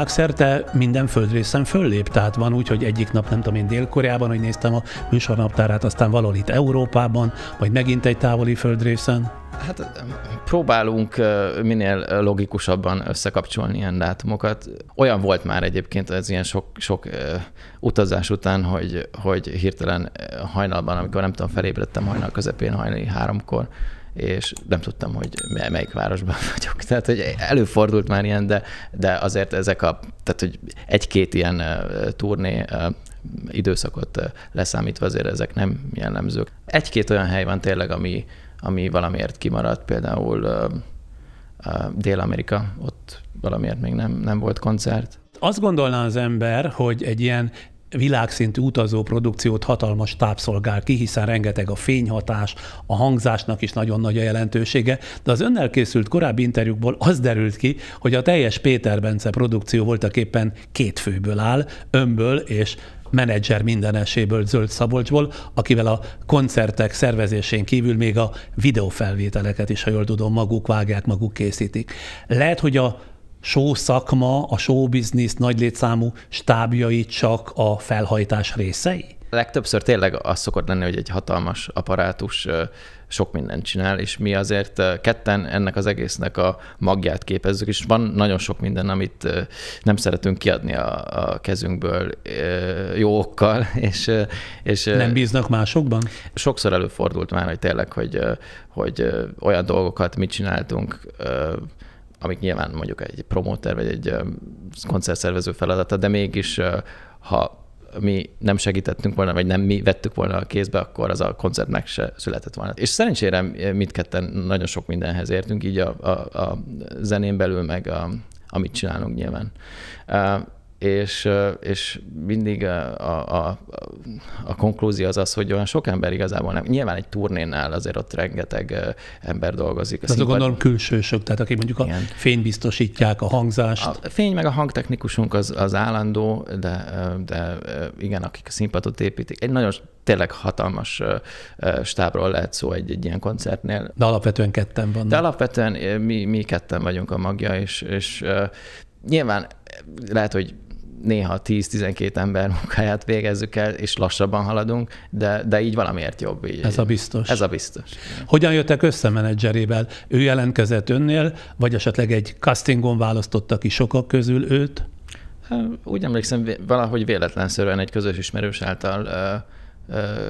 Világszerte minden földrészen föllép, tehát van úgy, hogy egyik nap, nem tudom én, Dél-Koreában, hogy néztem a műsornaptárát, aztán valahol itt Európában, vagy megint egy távoli földrészen. Hát próbálunk minél logikusabban összekapcsolni ilyen dátumokat. Olyan volt már egyébként ez ilyen sok, sok utazás után, hogy, hogy hirtelen hajnalban, amikor nem tudom, felébredtem hajnal közepén, hajnali háromkor, és nem tudtam, hogy melyik városban <laughs> vagyok. Tehát, hogy előfordult már ilyen, de, de azért ezek a, tehát, hogy egy-két ilyen turné időszakot leszámítva azért ezek nem jellemzők. Egy-két olyan hely van tényleg, ami, ami valamiért kimaradt, például Dél-Amerika, ott valamiért még nem, nem volt koncert. Azt gondolná az ember, hogy egy ilyen világszintű utazó produkciót hatalmas tápszolgál ki, hiszen rengeteg a fényhatás, a hangzásnak is nagyon nagy a jelentősége, de az önnel készült korábbi interjúkból az derült ki, hogy a teljes Péter Bence produkció voltak éppen két főből áll, önből és menedzser mindeneséből, Zöld Szabolcsból, akivel a koncertek szervezésén kívül még a videófelvételeket is, ha jól tudom, maguk vágják, maguk készítik. Lehet, hogy a show szakma, a show business nagy létszámú stábjai csak a felhajtás részei? Legtöbbször tényleg az szokott lenni, hogy egy hatalmas apparátus sok mindent csinál, és mi azért ketten ennek az egésznek a magját képezzük, és van nagyon sok minden, amit nem szeretünk kiadni a, a kezünkből jó okkal, <laughs> és, és... Nem bíznak másokban? Sokszor előfordult már, hogy tényleg, hogy, hogy olyan dolgokat mit csináltunk, amik nyilván mondjuk egy promóter vagy egy koncertszervező feladata, de mégis ha mi nem segítettünk volna, vagy nem mi vettük volna a kézbe, akkor az a koncert meg se született volna. És szerencsére mindketten nagyon sok mindenhez értünk, így a, a, a zenén belül, meg a, amit csinálunk nyilván és, és mindig a, a, a konklúzió az az, hogy olyan sok ember igazából nem. Nyilván egy turnénál azért ott rengeteg ember dolgozik. Tehát gondolom külsősök, tehát akik mondjuk Igen. a fény biztosítják, a hangzást. A fény meg a hangtechnikusunk az, az állandó, de, de igen, akik a színpadot építik. Egy nagyon tényleg hatalmas stábról lehet szó egy, egy ilyen koncertnél. De alapvetően ketten vannak. De alapvetően mi, mi ketten vagyunk a magja, és, és nyilván lehet, hogy néha 10-12 ember munkáját végezzük el, és lassabban haladunk, de, de így valamiért jobb. Így, Ez a biztos. Ez a biztos. Hogyan jöttek össze menedzserével? Ő jelentkezett önnél, vagy esetleg egy castingon választotta ki sokak közül őt? Úgy emlékszem, valahogy véletlenszerűen egy közös ismerős által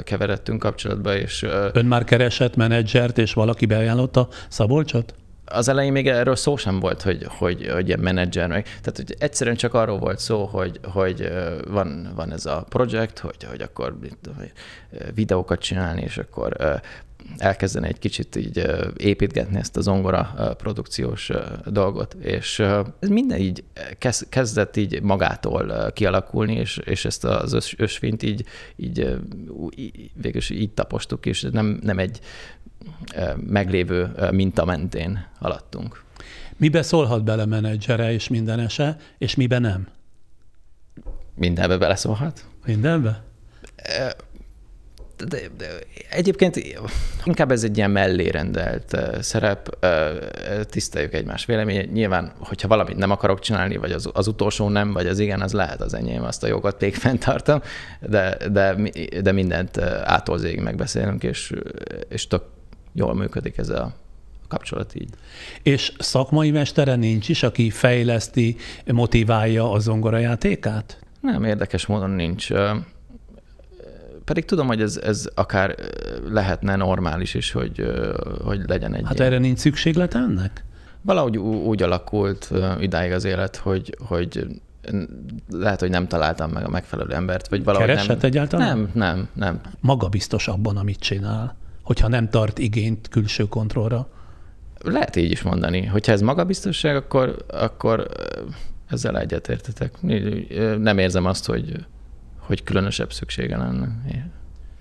keveredtünk kapcsolatba, és... Ön már keresett menedzsert, és valaki beajánlotta Szabolcsot? Az elején még erről szó sem volt, hogy, hogy, hogy ilyen menedzser, meg. tehát hogy egyszerűen csak arról volt szó, hogy, hogy van, van ez a projekt, hogy, hogy akkor videókat csinálni, és akkor elkezdeni egy kicsit így építgetni ezt a zongora produkciós dolgot, és ez minden így kezdett így magától kialakulni, és, és ezt az ösvényt így, így végül így tapostuk, és nem, nem egy meglévő minta mentén haladtunk. Mibe szólhat bele menedzsere és mindenese, és mibe nem? Mindenbe beleszólhat. Mindenbe? de, de egyébként inkább ez egy ilyen mellérendelt szerep, tiszteljük egymás véleményét. Nyilván, hogyha valamit nem akarok csinálni, vagy az, az utolsó nem, vagy az igen, az lehet az enyém, azt a jogot még fenntartom, de, de, de mindent ától zég megbeszélünk, és, és tök jól működik ez a kapcsolat így. És szakmai mestere nincs is, aki fejleszti, motiválja a zongorajátékát? Nem, érdekes módon nincs pedig tudom, hogy ez, ez akár lehetne normális is, hogy, hogy legyen egy Hát ilyen... erre nincs szükséglet ennek? Valahogy úgy alakult idáig az élet, hogy, hogy lehet, hogy nem találtam meg a megfelelő embert, vagy valahogy Keresett nem... egyáltalán? Nem, nem, nem. Maga biztos abban, amit csinál, hogyha nem tart igényt külső kontrollra. Lehet így is mondani. Hogyha ez magabiztosság, akkor, akkor ezzel egyetértetek. Nem érzem azt, hogy hogy különösebb szüksége lenne.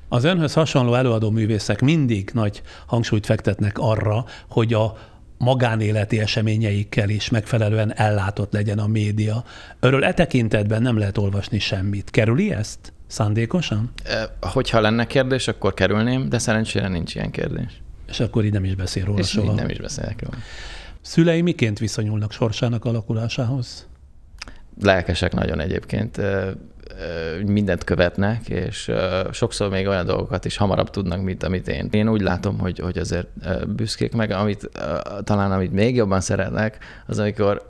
Az önhöz hasonló előadó művészek mindig nagy hangsúlyt fektetnek arra, hogy a magánéleti eseményeikkel is megfelelően ellátott legyen a média. Örül e tekintetben nem lehet olvasni semmit. Kerüli ezt szándékosan? Hogyha lenne kérdés, akkor kerülném, de szerencsére nincs ilyen kérdés. És akkor így nem is beszél róla És soha. nem is beszélek róla. Szülei miként viszonyulnak sorsának alakulásához? Lelkesek nagyon egyébként mindent követnek, és sokszor még olyan dolgokat is hamarabb tudnak, mint amit én. Én úgy látom, hogy, hogy azért büszkék meg, amit talán amit még jobban szeretnek, az amikor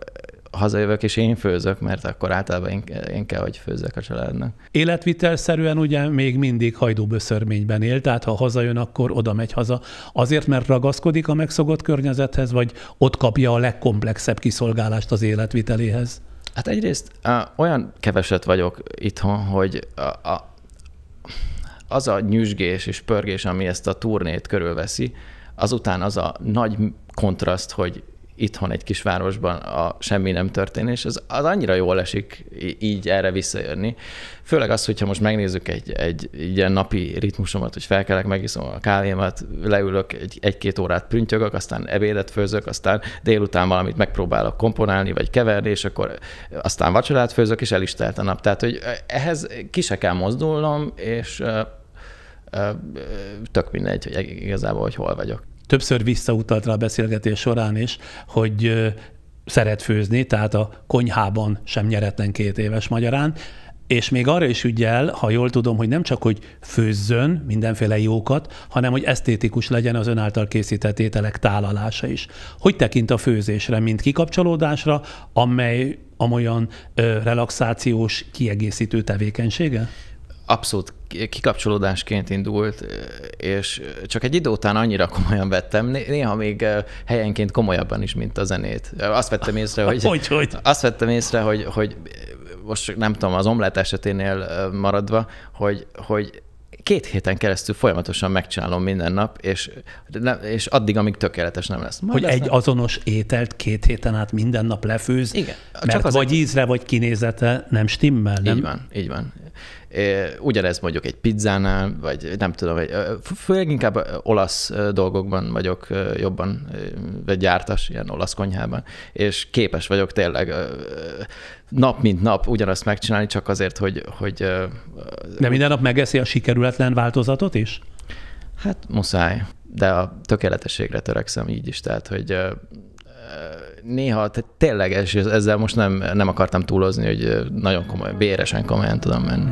hazajövök, és én főzök, mert akkor általában én, én kell, hogy főzzek a családnak. Életvitelszerűen ugye még mindig hajdúböszörményben él, tehát ha hazajön, akkor oda megy haza. Azért, mert ragaszkodik a megszokott környezethez, vagy ott kapja a legkomplexebb kiszolgálást az életviteléhez? Hát egyrészt olyan keveset vagyok itthon, hogy a, a, az a nyüzsgés és pörgés, ami ezt a turnét körülveszi, azután az a nagy kontraszt, hogy itthon egy kisvárosban a semmi nem történés, az, az annyira jól esik így erre visszajönni. Főleg az, hogyha most megnézzük egy, egy ilyen napi ritmusomat, hogy felkelek, megiszom a kávémat, leülök egy, egy-két órát prüntjögök, aztán ebédet főzök, aztán délután valamit megpróbálok komponálni, vagy keverni, és akkor aztán vacsorát főzök, és el is telt a nap. Tehát, hogy ehhez ki se kell mozdulnom, és tök mindegy, hogy igazából, hogy hol vagyok többször visszautalt rá a beszélgetés során is, hogy szeret főzni, tehát a konyhában sem nyeretlen két éves magyarán, és még arra is ügyel, ha jól tudom, hogy nem csak, hogy főzzön mindenféle jókat, hanem hogy esztétikus legyen az ön által készített ételek tálalása is. Hogy tekint a főzésre, mint kikapcsolódásra, amely amolyan ö, relaxációs kiegészítő tevékenysége? Abszolút kikapcsolódásként indult, és csak egy idő után annyira komolyan vettem, néha még helyenként komolyabban is, mint a zenét. Azt vettem észre, hogy, hogy, hogy? Azt vettem észre, hogy, hogy most nem tudom, az omlet eseténél maradva, hogy, hogy két héten keresztül folyamatosan megcsinálom minden nap, és, és addig, amíg tökéletes nem lesz. Majd hogy egy nem... azonos ételt két héten át minden nap lefőz, Igen. Mert csak az vagy egy... ízre, vagy kinézete nem stimmel, nem? Így van, így van. Ugyanez mondjuk egy pizzánál, vagy nem tudom, vagy, főleg inkább olasz dolgokban vagyok jobban, vagy gyártas, ilyen olasz konyhában, és képes vagyok tényleg nap mint nap ugyanazt megcsinálni, csak azért, hogy... hogy De minden nap megeszi a sikerületlen változatot is? Hát muszáj, de a tökéletességre törekszem így is, tehát hogy néha tényleg, és ezzel most nem, nem akartam túlozni, hogy nagyon komoly, béresen komolyan tudom menni.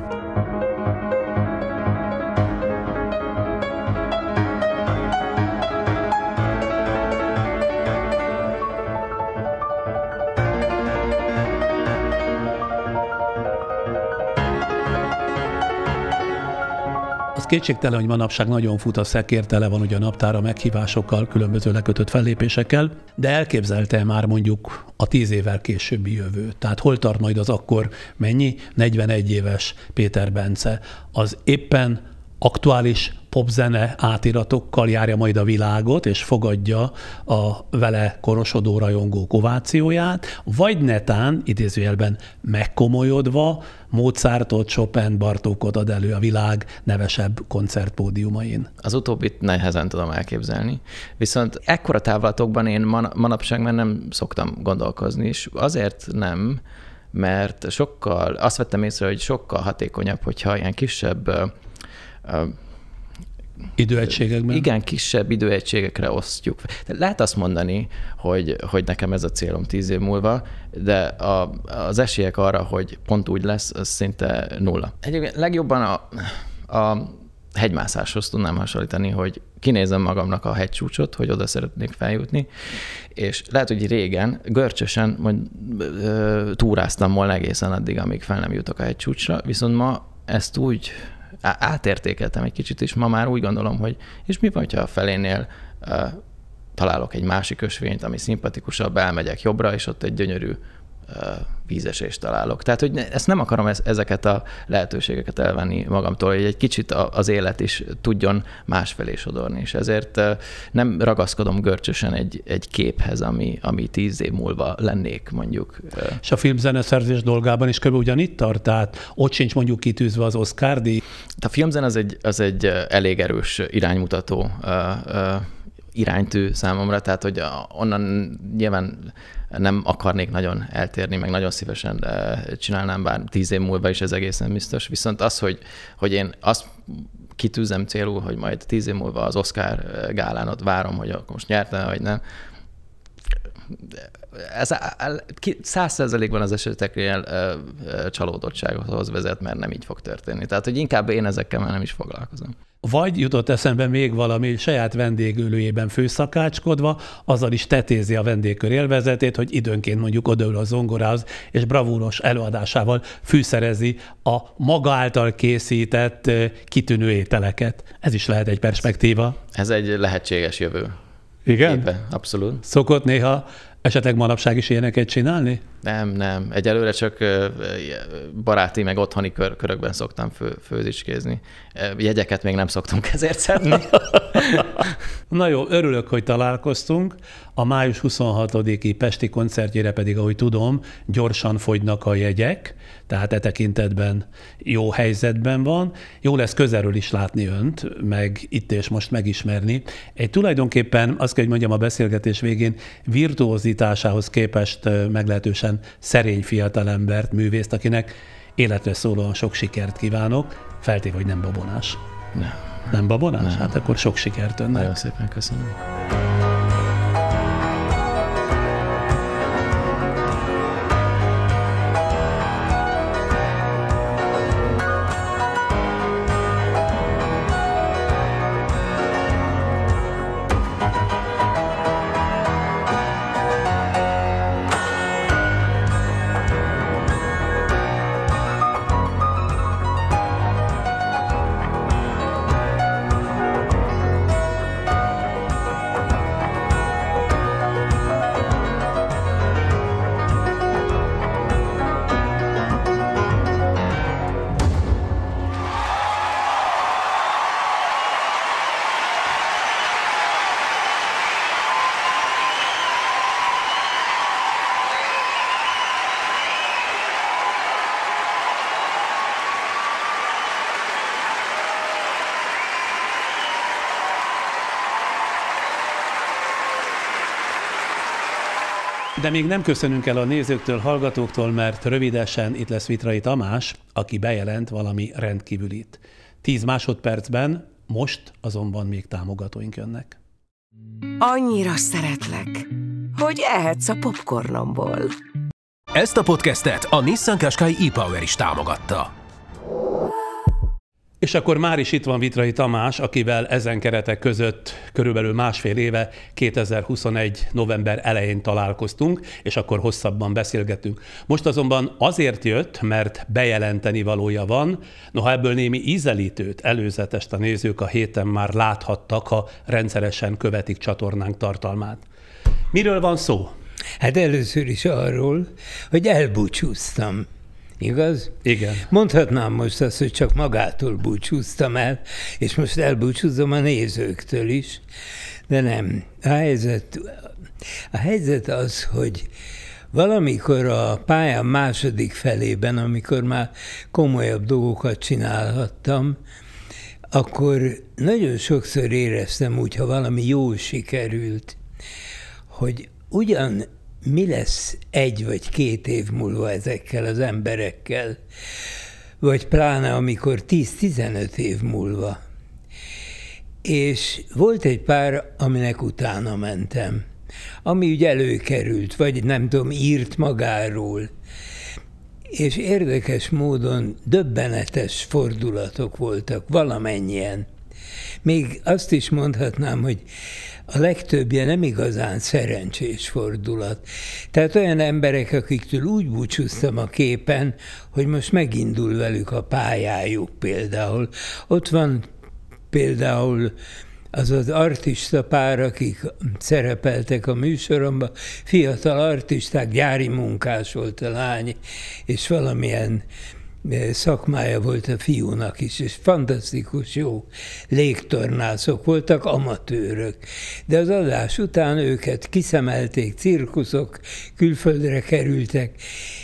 Az kétségtelen, hogy manapság nagyon fut a szekér, tele van ugye a naptára meghívásokkal, különböző lekötött fellépésekkel, de elképzelte már mondjuk a tíz évvel későbbi jövő. Tehát hol tart majd az akkor mennyi? 41 éves Péter Bence. Az éppen aktuális popzene átiratokkal járja majd a világot, és fogadja a vele korosodó rajongók ovációját, vagy netán, idézőjelben megkomolyodva, Mozartot, Chopin, Bartókot ad elő a világ nevesebb koncertpódiumain. Az utóbbit nehezen tudom elképzelni. Viszont ekkora távlatokban én man- manapság már nem szoktam gondolkozni, és azért nem, mert sokkal, azt vettem észre, hogy sokkal hatékonyabb, hogyha ilyen kisebb Időegységekben? Igen, kisebb időegységekre osztjuk. Lehet azt mondani, hogy, hogy nekem ez a célom tíz év múlva, de a, az esélyek arra, hogy pont úgy lesz, az szinte nulla. Egyébként legjobban a, a hegymászáshoz tudnám hasonlítani, hogy kinézem magamnak a hegycsúcsot, hogy oda szeretnék feljutni, és lehet, hogy régen görcsösen majd, túráztam volna egészen addig, amíg fel nem jutok a hegycsúcsra, viszont ma ezt úgy átértékeltem egy kicsit, és ma már úgy gondolom, hogy és mi van, ha a felénél találok egy másik ösvényt, ami szimpatikusabb, elmegyek jobbra, és ott egy gyönyörű vízesést találok. Tehát, hogy ezt nem akarom ezeket a lehetőségeket elvenni magamtól, hogy egy kicsit az élet is tudjon másfelé sodorni, és ezért nem ragaszkodom görcsösen egy, egy képhez, ami, ami tíz év múlva lennék, mondjuk. És a filmzeneszerzés dolgában is kb. ugyanitt tart, tehát ott sincs mondjuk kitűzve az Oscar díj? A filmzen az egy, az egy elég erős iránymutató iránytű számomra, tehát hogy onnan nyilván nem akarnék nagyon eltérni, meg nagyon szívesen csinálnám, bár tíz év múlva is ez egészen biztos. Viszont az, hogy, hogy én azt kitűzem célul, hogy majd tíz év múlva az Oscar gálán ott várom, hogy akkor most nyerte, vagy nem, ez száz százalékban az eseteknél csalódottsághoz vezet, mert nem így fog történni. Tehát, hogy inkább én ezekkel már nem is foglalkozom. Vagy jutott eszembe még valami saját vendégülőjében főszakácskodva, azzal is tetézi a vendégkör élvezetét, hogy időnként mondjuk odaül a zongorához, és bravúros előadásával fűszerezi a maga által készített kitűnő ételeket. Ez is lehet egy perspektíva. Ez egy lehetséges jövő. Igen? Éppen, abszolút. Szokott néha Esetleg manapság is ilyeneket csinálni? Nem, nem. Egyelőre csak baráti, meg otthoni kör, körökben szoktam fő, főziskézni. Jegyeket még nem szoktunk ezért szedni. Na jó, örülök, hogy találkoztunk. A május 26-i Pesti koncertjére pedig, ahogy tudom, gyorsan fogynak a jegyek, tehát e tekintetben jó helyzetben van. Jó lesz közelről is látni önt, meg itt és most megismerni. Egy tulajdonképpen azt kell, hogy mondjam a beszélgetés végén, virtuózitásához képest meglehetősen szerény fiatalembert, művészt, akinek életre szólóan sok sikert kívánok, feltéve, hogy nem babonás. Nem. Nem babonás? Nem. Hát akkor sok sikert önnek. Nagyon szépen köszönöm. De még nem köszönünk el a nézőktől, hallgatóktól, mert rövidesen itt lesz Vitrai Tamás, aki bejelent valami rendkívülit. Tíz másodpercben, most azonban még támogatóink jönnek. Annyira szeretlek, hogy ehetsz a popcornomból. Ezt a podcastet a Nissan Qashqai e-Power is támogatta. És akkor már is itt van Vitrai Tamás, akivel ezen keretek között körülbelül másfél éve, 2021. november elején találkoztunk, és akkor hosszabban beszélgetünk. Most azonban azért jött, mert bejelenteni valója van, noha ebből némi ízelítőt, előzetest a nézők a héten már láthattak, ha rendszeresen követik csatornánk tartalmát. Miről van szó? Hát először is arról, hogy elbúcsúztam Igaz? Igen. Mondhatnám most azt, hogy csak magától búcsúztam el, és most elbúcsúzom a nézőktől is, de nem. A helyzet, a helyzet az, hogy valamikor a pályám második felében, amikor már komolyabb dolgokat csinálhattam, akkor nagyon sokszor éreztem úgy, ha valami jól sikerült, hogy ugyan mi lesz egy vagy két év múlva ezekkel az emberekkel, vagy pláne amikor 10-15 év múlva. És volt egy pár, aminek utána mentem, ami ugye előkerült, vagy nem tudom, írt magáról. És érdekes módon döbbenetes fordulatok voltak, valamennyien. Még azt is mondhatnám, hogy a legtöbbje nem igazán szerencsés fordulat. Tehát olyan emberek, akiktől úgy búcsúztam a képen, hogy most megindul velük a pályájuk például. Ott van például az az artista pár, akik szerepeltek a műsoromban, fiatal artisták, gyári munkás volt a lány, és valamilyen szakmája volt a fiúnak is, és fantasztikus jó légtornászok voltak, amatőrök. De az adás után őket kiszemelték, cirkuszok, külföldre kerültek,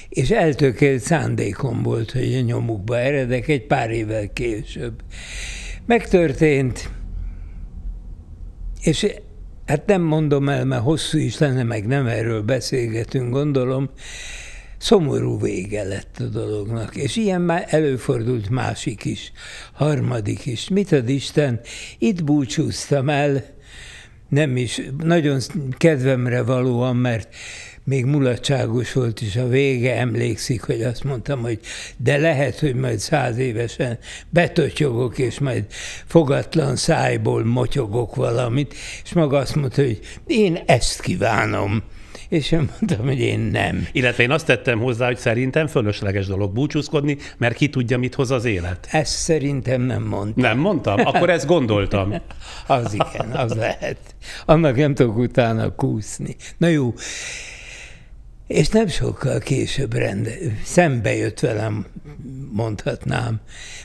és eltökélt szándékom volt, hogy a nyomukba eredek egy pár évvel később. Megtörtént, és hát nem mondom el, mert hosszú is lenne, meg nem erről beszélgetünk, gondolom, szomorú vége lett a dolognak. És ilyen már előfordult másik is, harmadik is. Mit ad Isten? Itt búcsúztam el, nem is, nagyon kedvemre valóan, mert még mulatságos volt is a vége, emlékszik, hogy azt mondtam, hogy de lehet, hogy majd száz évesen betotyogok, és majd fogatlan szájból motyogok valamit, és maga azt mondta, hogy én ezt kívánom és én mondtam, hogy én nem. Illetve én azt tettem hozzá, hogy szerintem fölösleges dolog búcsúzkodni, mert ki tudja, mit hoz az élet. Ezt szerintem nem mondtam. Nem mondtam? Akkor ezt gondoltam. <laughs> az igen, az lehet. Annak nem tudok utána kúszni. Na jó, és nem sokkal később rende, szembe jött velem, mondhatnám,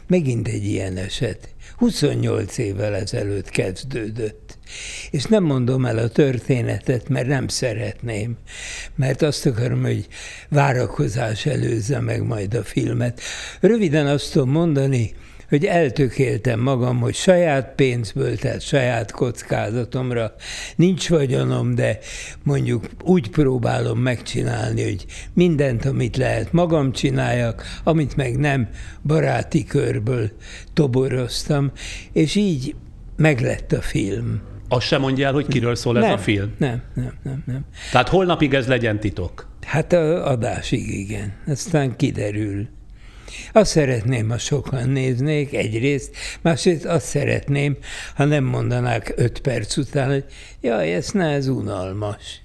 megint egy ilyen eset. 28 évvel ezelőtt kezdődött. És nem mondom el a történetet, mert nem szeretném, mert azt akarom, hogy várakozás előzze meg majd a filmet. Röviden azt tudom mondani, hogy eltökéltem magam, hogy saját pénzből, tehát saját kockázatomra nincs vagyonom, de mondjuk úgy próbálom megcsinálni, hogy mindent, amit lehet, magam csináljak, amit meg nem, baráti körből toboroztam, és így meglett a film. Azt sem mondja el, hogy kiről szól nem, ez a film? Nem, nem, nem, nem. Tehát holnapig ez legyen titok? Hát a adásig igen, aztán kiderül. Azt szeretném, ha sokan néznék, egyrészt, másrészt azt szeretném, ha nem mondanák öt perc után, hogy jaj, ez ne, ez unalmas.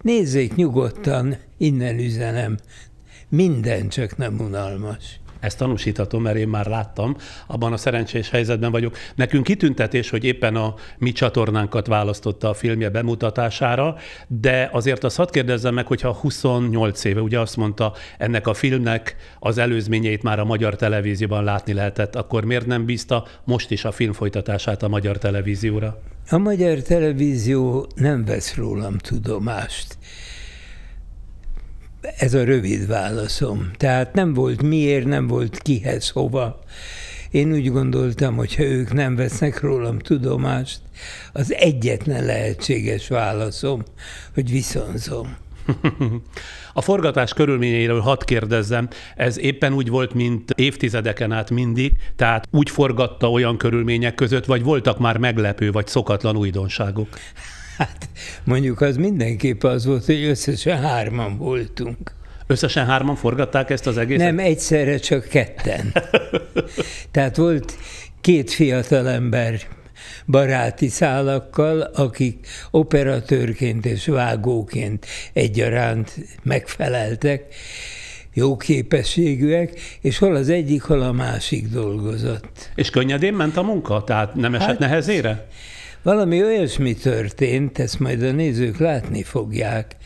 Nézzék nyugodtan, innen üzenem, minden csak nem unalmas. Ezt tanúsíthatom, mert én már láttam, abban a szerencsés helyzetben vagyok. Nekünk kitüntetés, hogy éppen a mi csatornánkat választotta a filmje bemutatására, de azért azt hadd kérdezzem meg, hogyha 28 éve, ugye azt mondta, ennek a filmnek az előzményeit már a magyar televízióban látni lehetett, akkor miért nem bízta most is a film folytatását a magyar televízióra? A magyar televízió nem vesz rólam tudomást. Ez a rövid válaszom. Tehát nem volt miért, nem volt kihez, hova. Én úgy gondoltam, hogy ha ők nem vesznek rólam tudomást, az egyetlen lehetséges válaszom, hogy viszonzom. <laughs> A forgatás körülményeiről hadd kérdezzem, ez éppen úgy volt, mint évtizedeken át mindig, tehát úgy forgatta olyan körülmények között, vagy voltak már meglepő vagy szokatlan újdonságok? Hát mondjuk az mindenképp az volt, hogy összesen hárman voltunk. Összesen hárman forgatták ezt az egészet? Nem, egyszerre csak ketten. Tehát volt két fiatal ember baráti szálakkal, akik operatőrként és vágóként egyaránt megfeleltek, jó képességűek, és hol az egyik, hol a másik dolgozott. És könnyedén ment a munka? Tehát nem esett hát, nehezére? Valami olyasmi történt, ezt majd a nézők látni fogják,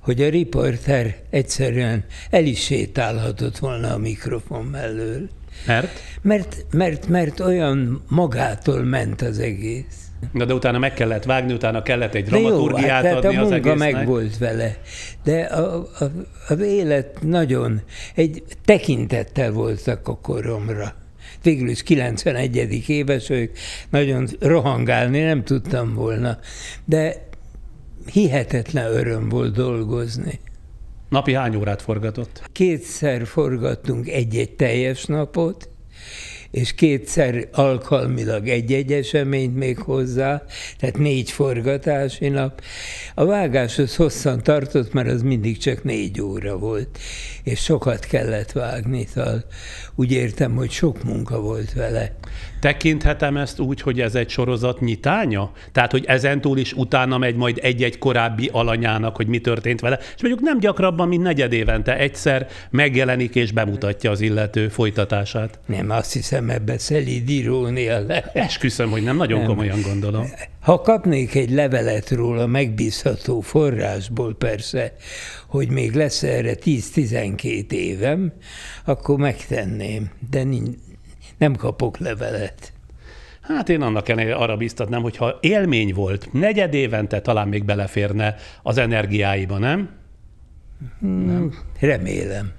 hogy a riporter egyszerűen el is sétálhatott volna a mikrofon mellől. Mert? Mert, mert, mert olyan magától ment az egész. Na de utána meg kellett vágni, utána kellett egy dramaturgiát jó, hát, adni a az munka meg volt vele. De a, a, az élet nagyon, egy tekintettel voltak a koromra. Végül is 91. éves vagyok, nagyon rohangálni nem tudtam volna. De hihetetlen öröm volt dolgozni. Napi hány órát forgatott? Kétszer forgattunk egy-egy teljes napot, és kétszer alkalmilag egy-egy eseményt még hozzá, tehát négy forgatási nap. A vágás az hosszan tartott, mert az mindig csak négy óra volt, és sokat kellett vágni, szóval úgy értem, hogy sok munka volt vele. Tekinthetem ezt úgy, hogy ez egy sorozat nyitánya? Tehát, hogy ezentúl is utána megy majd egy-egy korábbi alanyának, hogy mi történt vele, és mondjuk nem gyakrabban, mint negyed évente egyszer megjelenik és bemutatja az illető folytatását. Nem, azt hiszem ebbe szelíd irónia le. Esküszöm, hogy nem nagyon nem. komolyan gondolom. Ha kapnék egy levelet róla megbízható forrásból persze, hogy még lesz erre 10-12 évem, akkor megtenném, de nem kapok levelet. Hát én annak ellenére arra biztatnám, hogy ha élmény volt, negyed évente talán még beleférne az energiáiba, nem? Nem. Remélem.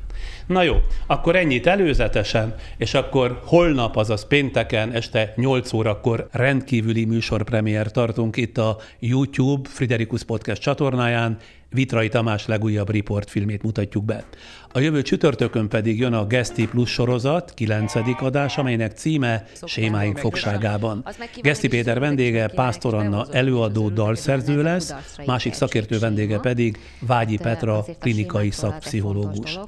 Na jó, akkor ennyit előzetesen, és akkor holnap, azaz pénteken este 8 órakor rendkívüli műsorpremiér tartunk itt a YouTube Friderikus Podcast csatornáján, Vitrai Tamás legújabb riportfilmét mutatjuk be. A jövő csütörtökön pedig jön a Geszti Plus sorozat, 9. adás, amelynek címe Sémáink fogságában. Geszti Péter vendége Pásztor Anna előadó dalszerző lesz, másik szakértő vendége pedig Vágyi Petra klinikai szakpszichológus.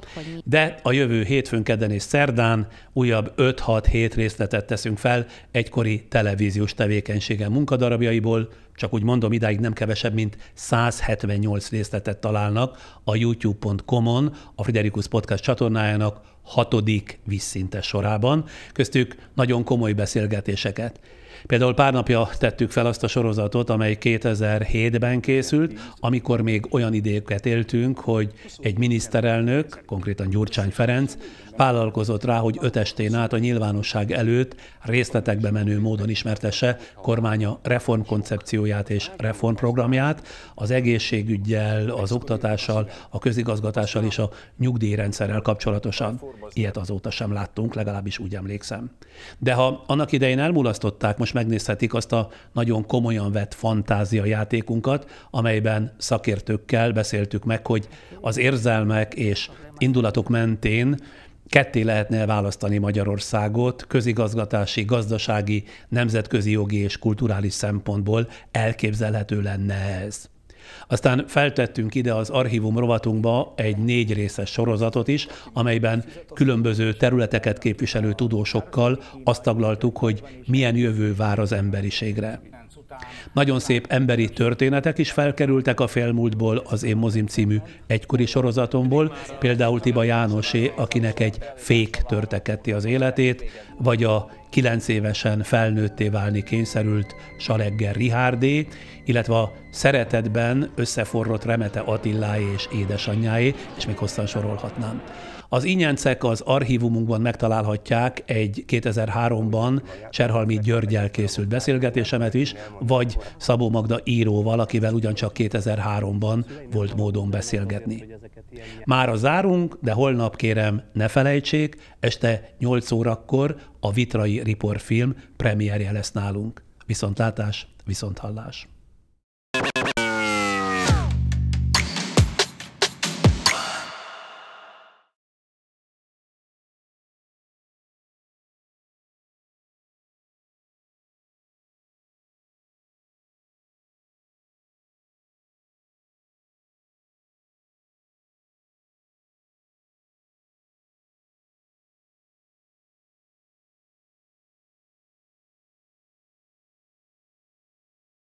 De a jövő hétfőn, kedden és szerdán újabb 5-6-7 részletet teszünk fel egykori televíziós tevékenysége munkadarabjaiból, csak úgy mondom, idáig nem kevesebb, mint 178 részletet találnak a youtube.com-on, a Friderikus Podcast csatornájának hatodik visszintes sorában, köztük nagyon komoly beszélgetéseket. Például pár napja tettük fel azt a sorozatot, amely 2007-ben készült, amikor még olyan idéket éltünk, hogy egy miniszterelnök, konkrétan Gyurcsány Ferenc, vállalkozott rá, hogy öt estén át a nyilvánosság előtt részletekbe menő módon ismertesse kormánya reformkoncepcióját és reformprogramját, az egészségügyel, az oktatással, a közigazgatással és a nyugdíjrendszerrel kapcsolatosan. Ilyet azóta sem láttunk, legalábbis úgy emlékszem. De ha annak idején elmulasztották, most megnézhetik azt a nagyon komolyan vett fantázia játékunkat, amelyben szakértőkkel beszéltük meg, hogy az érzelmek és indulatok mentén ketté lehetne választani Magyarországot közigazgatási, gazdasági, nemzetközi jogi és kulturális szempontból elképzelhető lenne ez. Aztán feltettünk ide az archívum rovatunkba egy négy részes sorozatot is, amelyben különböző területeket képviselő tudósokkal azt taglaltuk, hogy milyen jövő vár az emberiségre. Nagyon szép emberi történetek is felkerültek a félmúltból az Én mozim című egykori sorozatomból, például Tiba Jánosé, akinek egy fék törteketti az életét, vagy a kilenc évesen felnőtté válni kényszerült Salegger Rihárdé, illetve a szeretetben összeforrott Remete Attiláé és édesanyjáé, és még hosszan sorolhatnám. Az ingyencek az archívumunkban megtalálhatják egy 2003-ban Cserhalmi Györgyel készült beszélgetésemet is, vagy Szabó Magda íróval, akivel ugyancsak 2003-ban volt módon beszélgetni. Már a zárunk, de holnap kérem ne felejtsék, este 8 órakor a Vitrai Ripor film premierje lesz nálunk. Viszontlátás, viszonthallás.